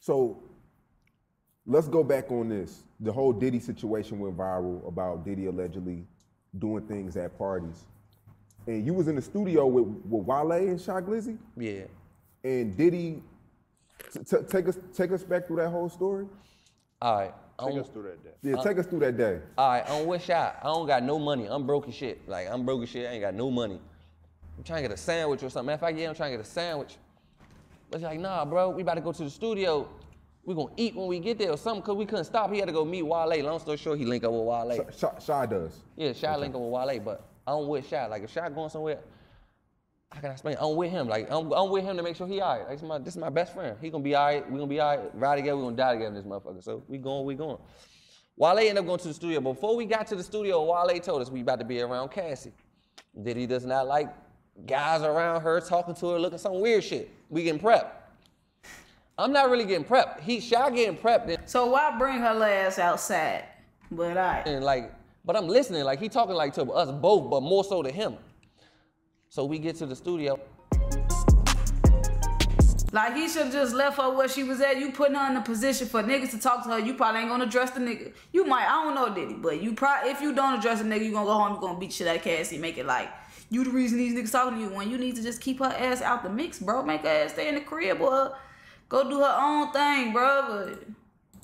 So let's go back on this. The whole Diddy situation went viral about Diddy allegedly doing things at parties. And you was in the studio with, with Wale and Shy Glizzy? Yeah. And Diddy, t- t- take us take us back through that whole story? All right. Take us through that day. Yeah, take us through that day. All right, on what shot? I don't got no money. I'm broke as shit. Like I'm broke as shit. I ain't got no money. I'm trying to get a sandwich or something. Matter of fact, yeah, I'm trying to get a sandwich. But he's like, nah, bro, we about to go to the studio. We gonna eat when we get there or something, cause we couldn't stop. He had to go meet Wale. Long story short, he link up with Wale. Sha, Sha does. Yeah, Shy link up with Wale, but I'm with Shy. Like if Shy going somewhere, how can I explain? I'm with him. Like I'm, I'm with him to make sure he all right. Like, this, is my, this is my best friend. He gonna be all right. We gonna be all right. Ride together. We gonna die together. in This motherfucker. So we going. We going. Wale ended up going to the studio. Before we got to the studio, Wale told us we about to be around Cassie. That he does not like guys around her talking to her, looking some weird shit. We getting prepped. I'm not really getting prepped. He Shy getting prepped. So why bring her ass outside? But I. and like, but I'm listening. Like he talking like to us both, but more so to him. So we get to the studio. Like he should have just left her where she was at. You putting her in a position for niggas to talk to her. You probably ain't gonna address the nigga. You might, I don't know, Diddy, but you probably if you don't address the nigga, you gonna go home, you gonna beat shit out of Cassie, make it like you the reason these niggas talking to you. When you need to just keep her ass out the mix, bro. Make her ass stay in the crib bro. go do her own thing, bro.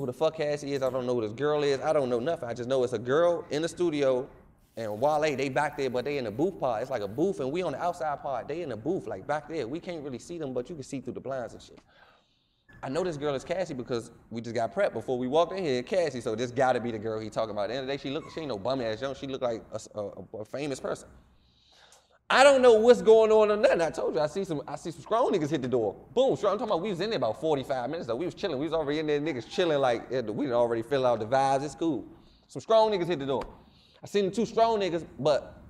Who the fuck Cassie is, I don't know who this girl is. I don't know nothing. I just know it's a girl in the studio and Wale, they back there, but they in the booth part. It's like a booth, and we on the outside part. They in the booth, like back there. We can't really see them, but you can see through the blinds and shit. I know this girl is Cassie because we just got prepped before we walked in here. Cassie, so this got to be the girl he talking about. At the end of the day, she look, she ain't no bum ass young. She look like a, a- a famous person. I don't know what's going on or nothing. I told you, I see some, I see some strong niggas hit the door. Boom, strong. I'm talking about we was in there about 45 minutes though. We was chilling. We was already in there, niggas chilling like we done already fill out the vibes. It's cool. Some strong niggas hit the door. I seen the two strong niggas, but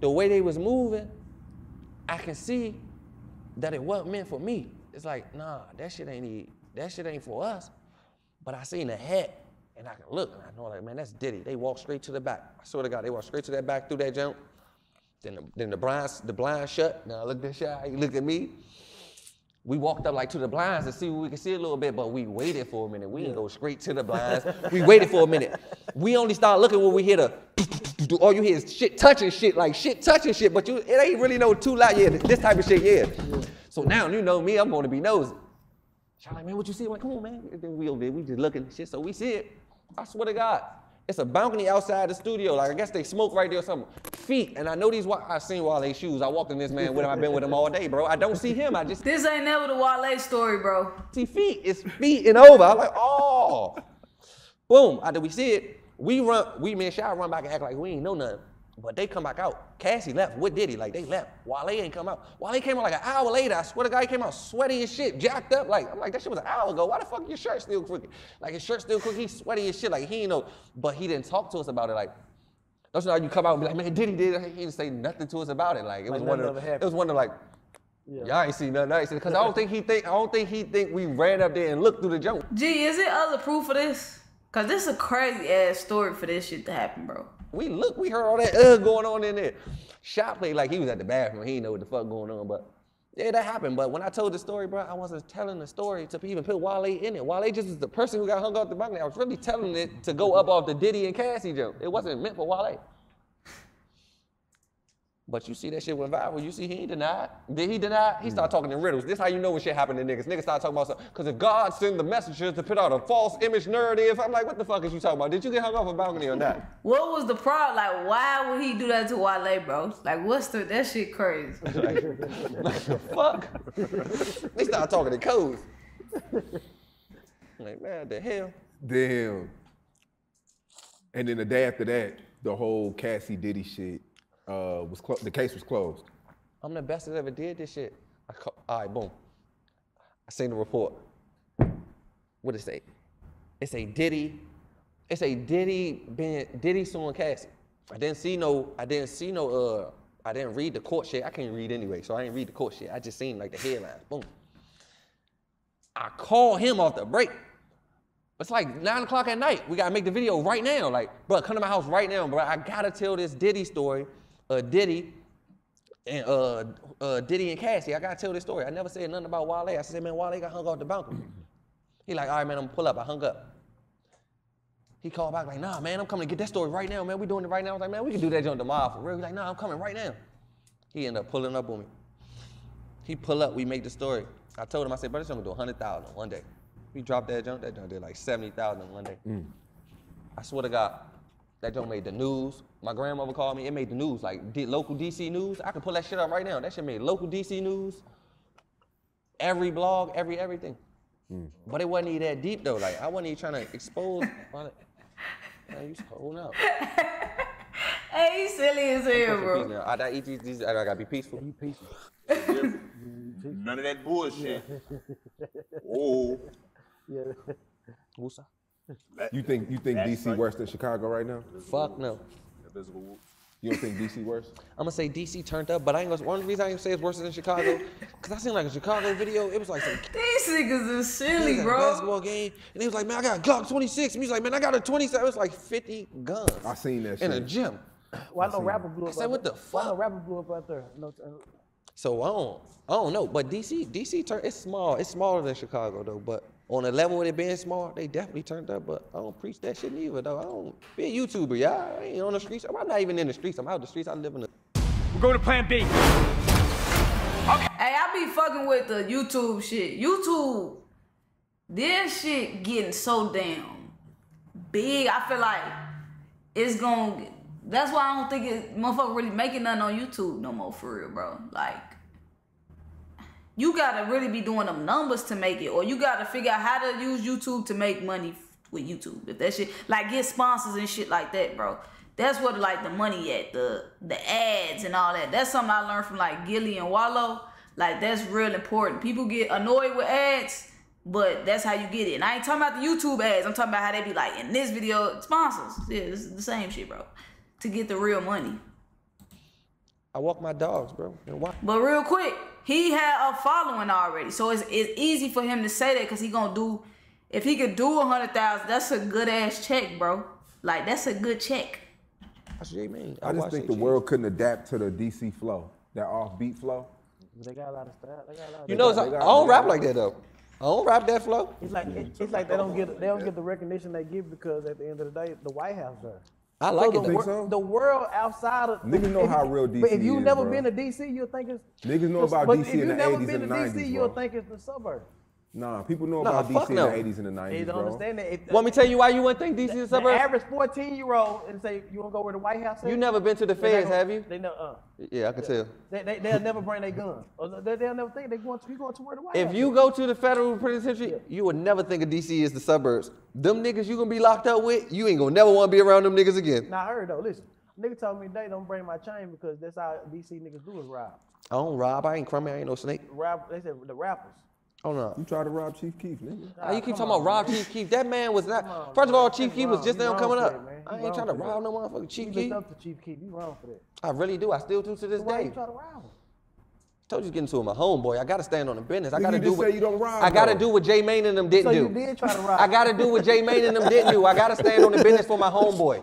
the way they was moving, I can see that it wasn't meant for me. It's like, nah, that shit ain't that shit ain't for us. But I seen the hat, and I can look, and I know like, man, that's Diddy. They walk straight to the back. I swear to God, they walk straight to that back through that jump. Then the, then the blinds, the blind shut. Now look at this shot. He look at me. We walked up like to the blinds to see what we could see a little bit, but we waited for a minute. We didn't go straight to the blinds. we waited for a minute. We only started looking when we hear the do all you hear is shit touching shit, like shit touching shit, but you it ain't really no too loud. Yeah, this type of shit, yeah. So now you know me, I'm gonna be nosy. She like, man, what you see? I'm like, come on, man. And then we over there, we just looking shit. So we see it. I swear to God. It's a balcony outside the studio. Like I guess they smoke right there or something. Feet, and I know these. wa- I seen Wale shoes. I walked in this man with him. I've been with him all day, bro. I don't see him. I just this ain't never the Wale story, bro. see feet. It's feet and over. I'm like, oh. Boom. After we see it, we run. We man, Shy run back and act like we ain't know nothing. But they come back out. Cassie left. What did he? Like they left. Wale ain't come out. Wale came out like an hour later. I swear to God, he came out sweaty as shit, jacked up. Like I'm like that shit was an hour ago. Why the fuck your shirt still crooked? Like his shirt still crooked. He's sweaty as shit. Like he ain't know. But he didn't talk to us about it. Like that's how you come out and be like, man, Diddy did. He didn't say nothing to us about it. Like it Like was one of ever it was one of like. Y'all ain't seen nothing. I ain't seen because I don't think he think I don't think he think we ran up there and looked through the junk. Gee, is it other proof of this? Cause this is a crazy ass story for this shit to happen, bro. We look, we heard all that uh going on in there. Shot played like he was at the bathroom. He didn't know what the fuck going on, but yeah, that happened. But when I told the story, bro, I wasn't telling the story to even put Wale in it. Wale just is the person who got hung off the balcony. I was really telling it to go up off the Diddy and Cassie jump. It wasn't meant for Wale. But you see that shit went viral. You see he ain't denied. Did he deny? He started mm. talking in riddles. This how you know when shit happened to niggas. Niggas start talking about stuff. Because if God send the messengers to put out a false image narrative, I'm like, what the fuck is you talking about? Did you get hung off a balcony or not? What was the problem? Like, why would he do that to Wale, bro? Like, what's the that shit crazy? like the fuck? they started talking in codes. Like, man, the hell? Damn. And then the day after that, the whole Cassie Diddy shit uh, was clo- the case was closed. I'm the best that ever did this shit. I co- all right, boom. I seen the report. What it say? It's a Diddy. It's a Diddy being Diddy suing Cassie. I didn't see no. I didn't see no. Uh, I didn't read the court shit. I can't read anyway, so I didn't read the court shit. I just seen like the headlines. Boom. I call him off the break. It's like nine o'clock at night. We gotta make the video right now. Like, bro, come to my house right now, bro. I gotta tell this Diddy story. Uh, Diddy and uh, uh, Diddy and Cassie. I gotta tell this story. I never said nothing about Wale. I said, man, Wale got hung off the balcony. He like, all right, man, I'm gonna pull up. I hung up. He called back like, nah, man, I'm coming to get that story right now, man. We doing it right now. I was like, man, we can do that joint tomorrow for real. He's like, nah, I'm coming right now. He ended up pulling up on me. He pull up, we make the story. I told him, I said, bro, this joint gonna do 100,000 one day. We dropped that junk, that junk did like 70,000 one day. I swear to God, that joint made the news. My grandmother called me, it made the news, like D- local DC news. I can pull that shit up right now. That shit made local DC news, every blog, every everything. Hmm. But it wasn't even that deep though. Like I wasn't even trying to expose. Man, you holding up. Hey, you silly as hell, bro. I gotta eat these, these. I gotta be peaceful. Be peaceful. None of that bullshit. oh. Yeah. What's up? You think you think That's DC right. worse than Chicago right now? Fuck no. Invisible whoop. You don't think DC worse? I'm gonna say DC turned up, but I ain't gonna. One reason I ain't say it's worse than Chicago, cause I seen like a Chicago video. It was like some These niggas is silly, He was at a bro. basketball game, and he was like, "Man, I got a Glock 26." And he was like, "Man, I got a 27." It was like 50 guns I seen that in a gym. Why no rapper blew up? I up? said, "What there? the Why no rapper blew up out there? No, uh, So I don't, I don't know, but DC, DC turn, it's small. It's smaller than Chicago though, but on the level of it being smart, they definitely turned up. But I don't preach that shit neither though. I don't be a YouTuber, y'all. I ain't on the streets. I'm not even in the streets. I'm out the streets. I live in the. We're going to plan B. Okay. Hey, I be fucking with the YouTube shit. YouTube, this shit getting so damn big. I feel like it's gonna. That's why I don't think it motherfucker really making nothing on YouTube no more for real, bro. Like, you gotta really be doing them numbers to make it, or you gotta figure out how to use YouTube to make money with YouTube. If that shit, like, get sponsors and shit like that, bro. That's what like the money at the the ads and all that. That's something I learned from like Gillie and Wallo. Like that's real important. People get annoyed with ads, but that's how you get it. And I ain't talking about the YouTube ads. I'm talking about how they be like in this video sponsors. Yeah, this is the same shit, bro. To get the real money. I walk my dogs, bro. And? But real quick, he had a following already, so it's it's easy for him to say that because he gonna do. If he could do a hundred thousand, that's a good ass check, bro. Like that's a good check. That's what you mean. I just think the world couldn't adapt to the DC flow, that offbeat flow. they got a lot of style. They got a lot of You know, it's, I don't rap like that though. I don't rap that flow. It's like it's like they don't get they don't get the recognition they give because at the end of the day, the White House does. I like so it the, wor- so? the world outside of Niggas know if- how real DC. But if DC you is, never bro. been to DC, you'll think it's Niggas know about but DC if in you the never 80s been to DC, 90s, you'll think it's the suburb. Nah, people know Nah, about fuck DC no. in the 80s and the 90s, They don't bro. understand that. If, Want me to tell you why you wouldn't think DC is a the suburb? average 14 year old and say you want to go where the White House is? You never been to the They feds, never- have you? They know. Uh, Yeah, I can tell. they, they they'll never bring their gun. Or they, they'll never think they going to you going to where the White House. If you is. go to the federal penitentiary, you would never think of DC as the suburbs. Them niggas you gonna be locked up with, you ain't gonna never wanna be around them niggas again. Now I heard though. Listen, nigga told me they don't bring my chain because that's how DC niggas do is rob. I don't rob, I ain't crummy, I ain't no snake. Rob. They said the rappers. Oh no. You try to rob Chief Keef, nigga. You keep come talking about Rob man. Chief Keef. That man was not. on, first of all. Chief That's Keef was just now coming up. that, man. I ain't trying to rob no motherfucking Chief Keef. You Keef. looked up to Chief Keef. You wrong for that. I really do. I still do to this So why day. you try to rob him? Told you to get into it, my homeboy. I gotta stand on the business. I gotta you do just what say you don't rob, I gotta though. do what J Mane and them didn't So do. you did try to rob. I gotta do what J Mane and them didn't do. I gotta stand on the business for my homeboy.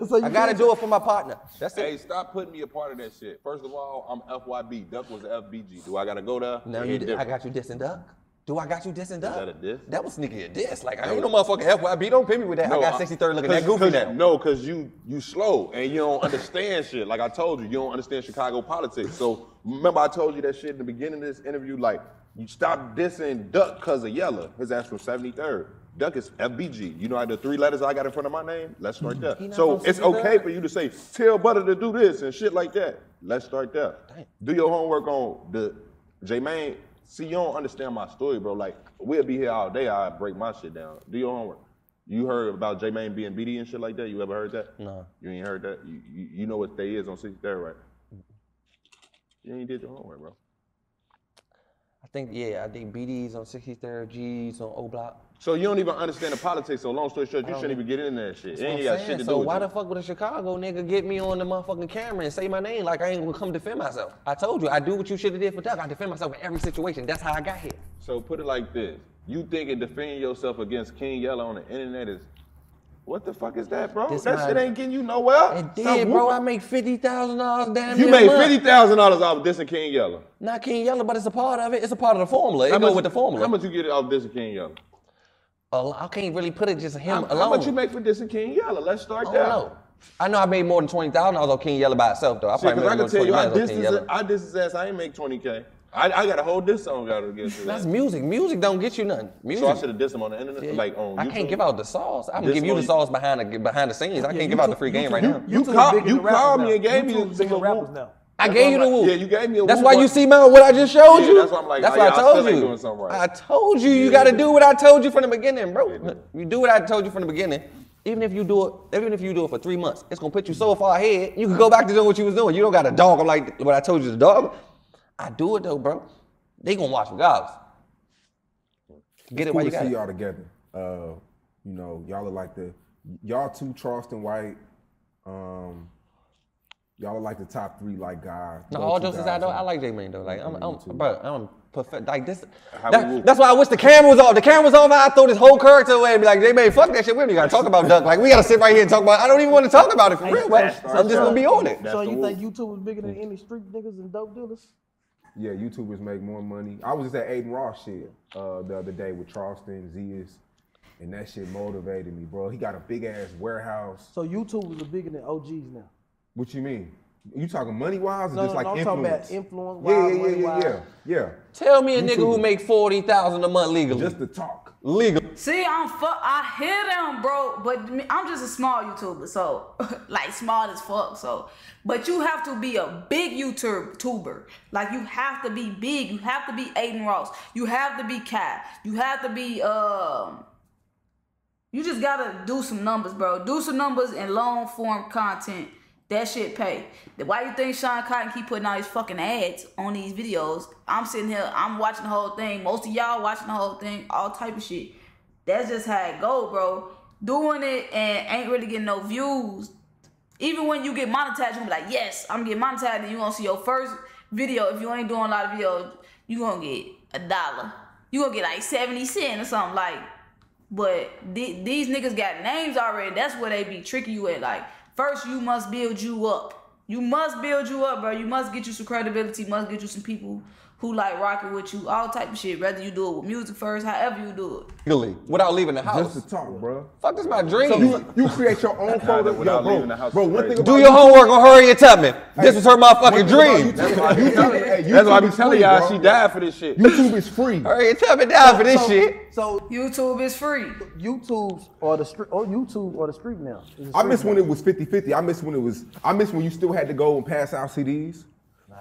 so you I gotta do it for my partner. That's Hey, it. stop putting me a part of that shit. First of all, I'm FYB. Duck was FBG. Do I gotta go there? No, you, ain't I got you dissing Duck. Do I got you dissing Duck? that a diss? That was sneaky a diss. Like I ain't no motherfucking FYB. Don't pin me with that. I got 63rd looking that goofy now. No, because you you slow and you don't understand shit. Like I told you, you don't understand Chicago politics. So remember I told you that shit in the beginning of this interview, like you stop dissing Duck because of Yella. His ass from 73rd. Duck is FBG. You know how the three letters I got in front of my name? Let's start mm-hmm. there. So it's 73rd? okay for you to say, tell Butta to do this and shit like that. Let's start there. Do your homework on the J Mane See, you don't understand my story, bro. Like, we'll be here all day. I break my shit down. Do your homework. You heard about J Mane being BD and shit like that? You ever heard that? No. You ain't heard that? You, you, you know what they is on 63rd, right? You ain't did your homework, bro. I think yeah, I think BD's on 63rd, G's on O Block. So you don't even understand the politics. So long story short, you shouldn't even get in that shit. Ain't got shit to so do with why you. the fuck would a Chicago nigga get me on the motherfucking camera and say my name like I ain't gonna come defend myself? I told you I do what you should have did for Duck. I defend myself in every situation. That's how I got here. So put it like this: You thinking defending yourself against King Yella on the internet is what the fuck is that, bro? This that my- shit ain't getting you nowhere. It Stop did, bro. I make fifty thousand dollars damn You made month. fifty thousand dollars off dissing King Yella. Not King Yella, but it's a part of it. It's a part of the formula. It How go much- with the formula. How much you get off dissing King Yella? Uh, I can't really put it just him How, alone. how much you make for dissing King Yella? Let's start I there. don't know. I know I made more than twenty thousand dollars on King Yella by itself though. I See, probably because I made more can than tell you, I 20 dissed on King his, I dissed his ass. I ain't make twenty k. I, I got a whole diss song got to get to That's that. music. Music don't get you nothing. Music. So I should have dissed him on the internet, like on I can't give out the sauce. I'm gonna give you the sauce behind the behind the scenes. I Yeah, can't give out the YouTube- free game YouTube- right now. You YouTube called bigger you than rappers called me now. and gave me YouTube the bigger than rappers now. I That's gave you the like- whoop. Yeah, you gave me a That's whoop, why you see my what I just showed Yeah, you. that's why I'm like, That's oh, why yeah, I I told still you. right. I told you you got to do what I told you from the beginning, bro. You do what I told you from the beginning. Even if you do it, even if you do it for three months, it's gonna put you so far ahead. You can go back to doing what you was doing. You don't got a dog. I'm like what I told you to dog. I do it though, bro. They gonna watch regardless. Get It's it cool while you to see it. y'all together. Uh, you know, y'all are like the y'all two Charleston White. Um, y'all are like the top three like guys. No, all jokes guys aside though, I like J Mane though. Like I'm, on I'm YouTube. bro, I'm perfect. Like this, that- that's why I wish the camera was off. The camera was off. I throw this whole character away and be like, J Mane, fuck that shit. We don't even gotta talk about Duck. Like we gotta sit right here and talk about. I don't even want to talk about it for real. But I'm just gonna be on it. So you think YouTube is bigger than any street niggas and dope dealers? Yeah, YouTubers make more money. I was just at Adin Ross shit uh, the other day with Charleston, Zias, and that shit motivated me, bro. He got a big ass warehouse. So YouTubers are bigger than OGs now. What you mean? You talking money wise or No, just no, like no, I'm influence? talking about influence Yeah, wise, yeah, yeah, yeah, money-wise. yeah, yeah. Tell me a nigga who YouTubers. make forty thousand a month legally. Just to talk. Legal. See, I'm fuck. I hear them, bro, but I'm just a small YouTuber, so like small as fuck. So, but you have to be a big YouTuber, tuber. Like you have to be big. You have to be Adin Ross. You have to be Cat. You have to be um. You just gotta do some numbers, bro. Do some numbers and long form content. That shit pay. Why you think Shawn Cotton keep putting all these fucking ads on these videos? I'm sitting here, I'm watching the whole thing. Most of y'all watching the whole thing, all type of shit. That's just how it go, bro. Doing it and ain't really getting no views. Even when you get monetized, you be like, yes, I'm getting monetized, and you gonna see your first video. If you ain't doing a lot of videos, you gonna get a dollar. You gonna get like 70 cents or something like. But the- these niggas got names already. That's where they be tricking you at. Like, first you must build you up. You must build you up, bro. You must get you some credibility. Must get you some people who like rocking with you. All type of shit. Whether you do it with music first, however you do it. Legally, without leaving the house. Just to talk, bro. Fuck, this my dream. So you, you create your own folder, without Yo, bro. leaving the house Bro, one crazy. thing Do about your YouTube- homework on Harriet Tubman. This was her motherfucking dream. That's why I be telling, hey, that's why I be telling y'all bro. she died for this shit. YouTube is free. Harriet Tubman died for this So- shit. So YouTube is free. YouTube's or the street or YouTube or the street now. It's a I street miss now. when it was 50-50. I miss when it was I miss when you still had to go and pass out CDs.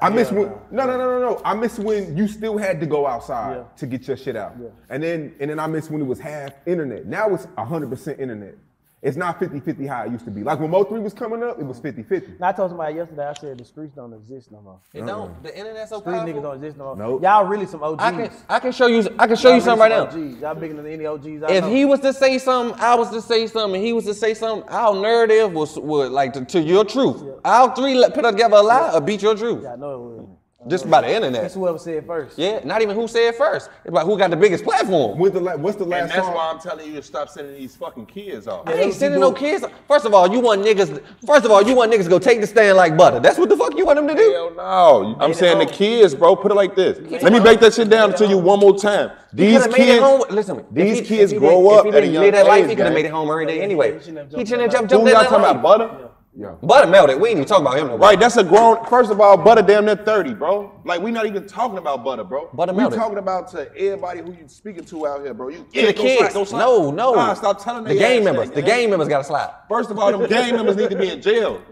I miss when no. no no no no. I miss when you still had to go outside Yeah. to get your shit out. Yeah. And then and then I miss when it was half internet. Now it's 100% internet. It's not 50-50 how it used to be. Like when Mo3 was coming up, it was 50-50. And I told somebody yesterday. I said the streets don't exist no more. It don't. Uh-uh. The internet's so Street powerful. niggas don't exist no more. Nope. Y'all really some OGs. I can I can show you I can show Y'all you something right really now. some OGs. Y'all bigger than any OGs I If know. he was to say something, I was to say something, and he was to say something, our narrative was would like to, to your truth. Our three let- put together a lie or beat your truth. yeah, I know it would. Just by the internet. That's whoever said first. Yeah, not even who said first. It's about who got the biggest platform. When's the la- what's the last And that's song? why I'm telling you to stop sending these fucking kids off. I ain't sending no kids. First of all, you want niggas. First of all, you want niggas to go take the stand like Butta. That's what the fuck you want them to do. Hell no. I'm saying the kids, bro. Put it like this. Let me break that shit down to you one more time. These coulda made it kids. Listen, to me. these he- kids grow didn't- up If he at a didn't young live that life, age, he could have made it home every day anyway. He shouldn't have He jumped shouldn't have on jumped, Who y'all talking about, Butta? Yeah. Butta melted. We ain't even talking about him no more. Right, that's a grown. First of all, Butta damn near thirty, bro. Like we not even talking about Butta, bro. Butta we melted. talking about to everybody who you speaking to out here, bro. You To yeah, the go slide, kids. slide. No, no. Nah, stop telling the game members. that, The game members got to slap. First of all, them game members need to be in jail.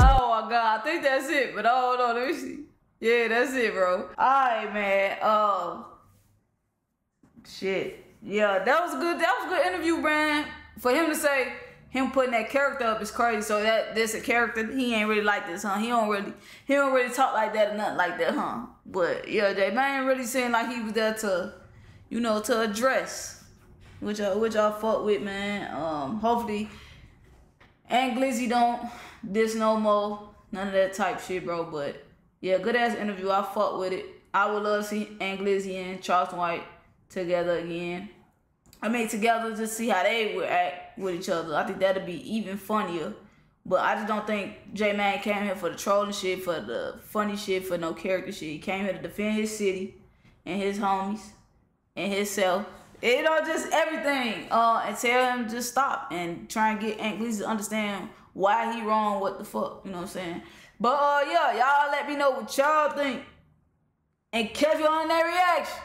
Oh my god, I think that's it. But oh no, let me see. Yeah, that's it, bro. Alright, man. Uh shit. Yeah, that was a good that was a good interview, man. For him to say him putting that character up is crazy. So that this a character, he ain't really like this, huh? He don't really he don't really talk like that or nothing like that, huh? But yeah, J Mane really seemed like he was there to, you know, to address. Which I which I fuck with, man. Um hopefully Ant Glizzy don't this no more. None of that type shit, bro. But yeah, good ass interview. I fuck with it. I would love to see Ant Glizzy and Charleston White together again. I mean together to see how they would act with each other. I think that'd be even funnier. But I just don't think J Mane came here for the trolling shit, for the funny shit, for no character shit. He came here to defend his city and his homies and himself. You know, just everything. Uh, and tell him just stop and try and get Ant to understand why he wrong, what the fuck, you know what I'm saying? But uh yeah, y'all let me know what y'all think. And catch you on that reaction.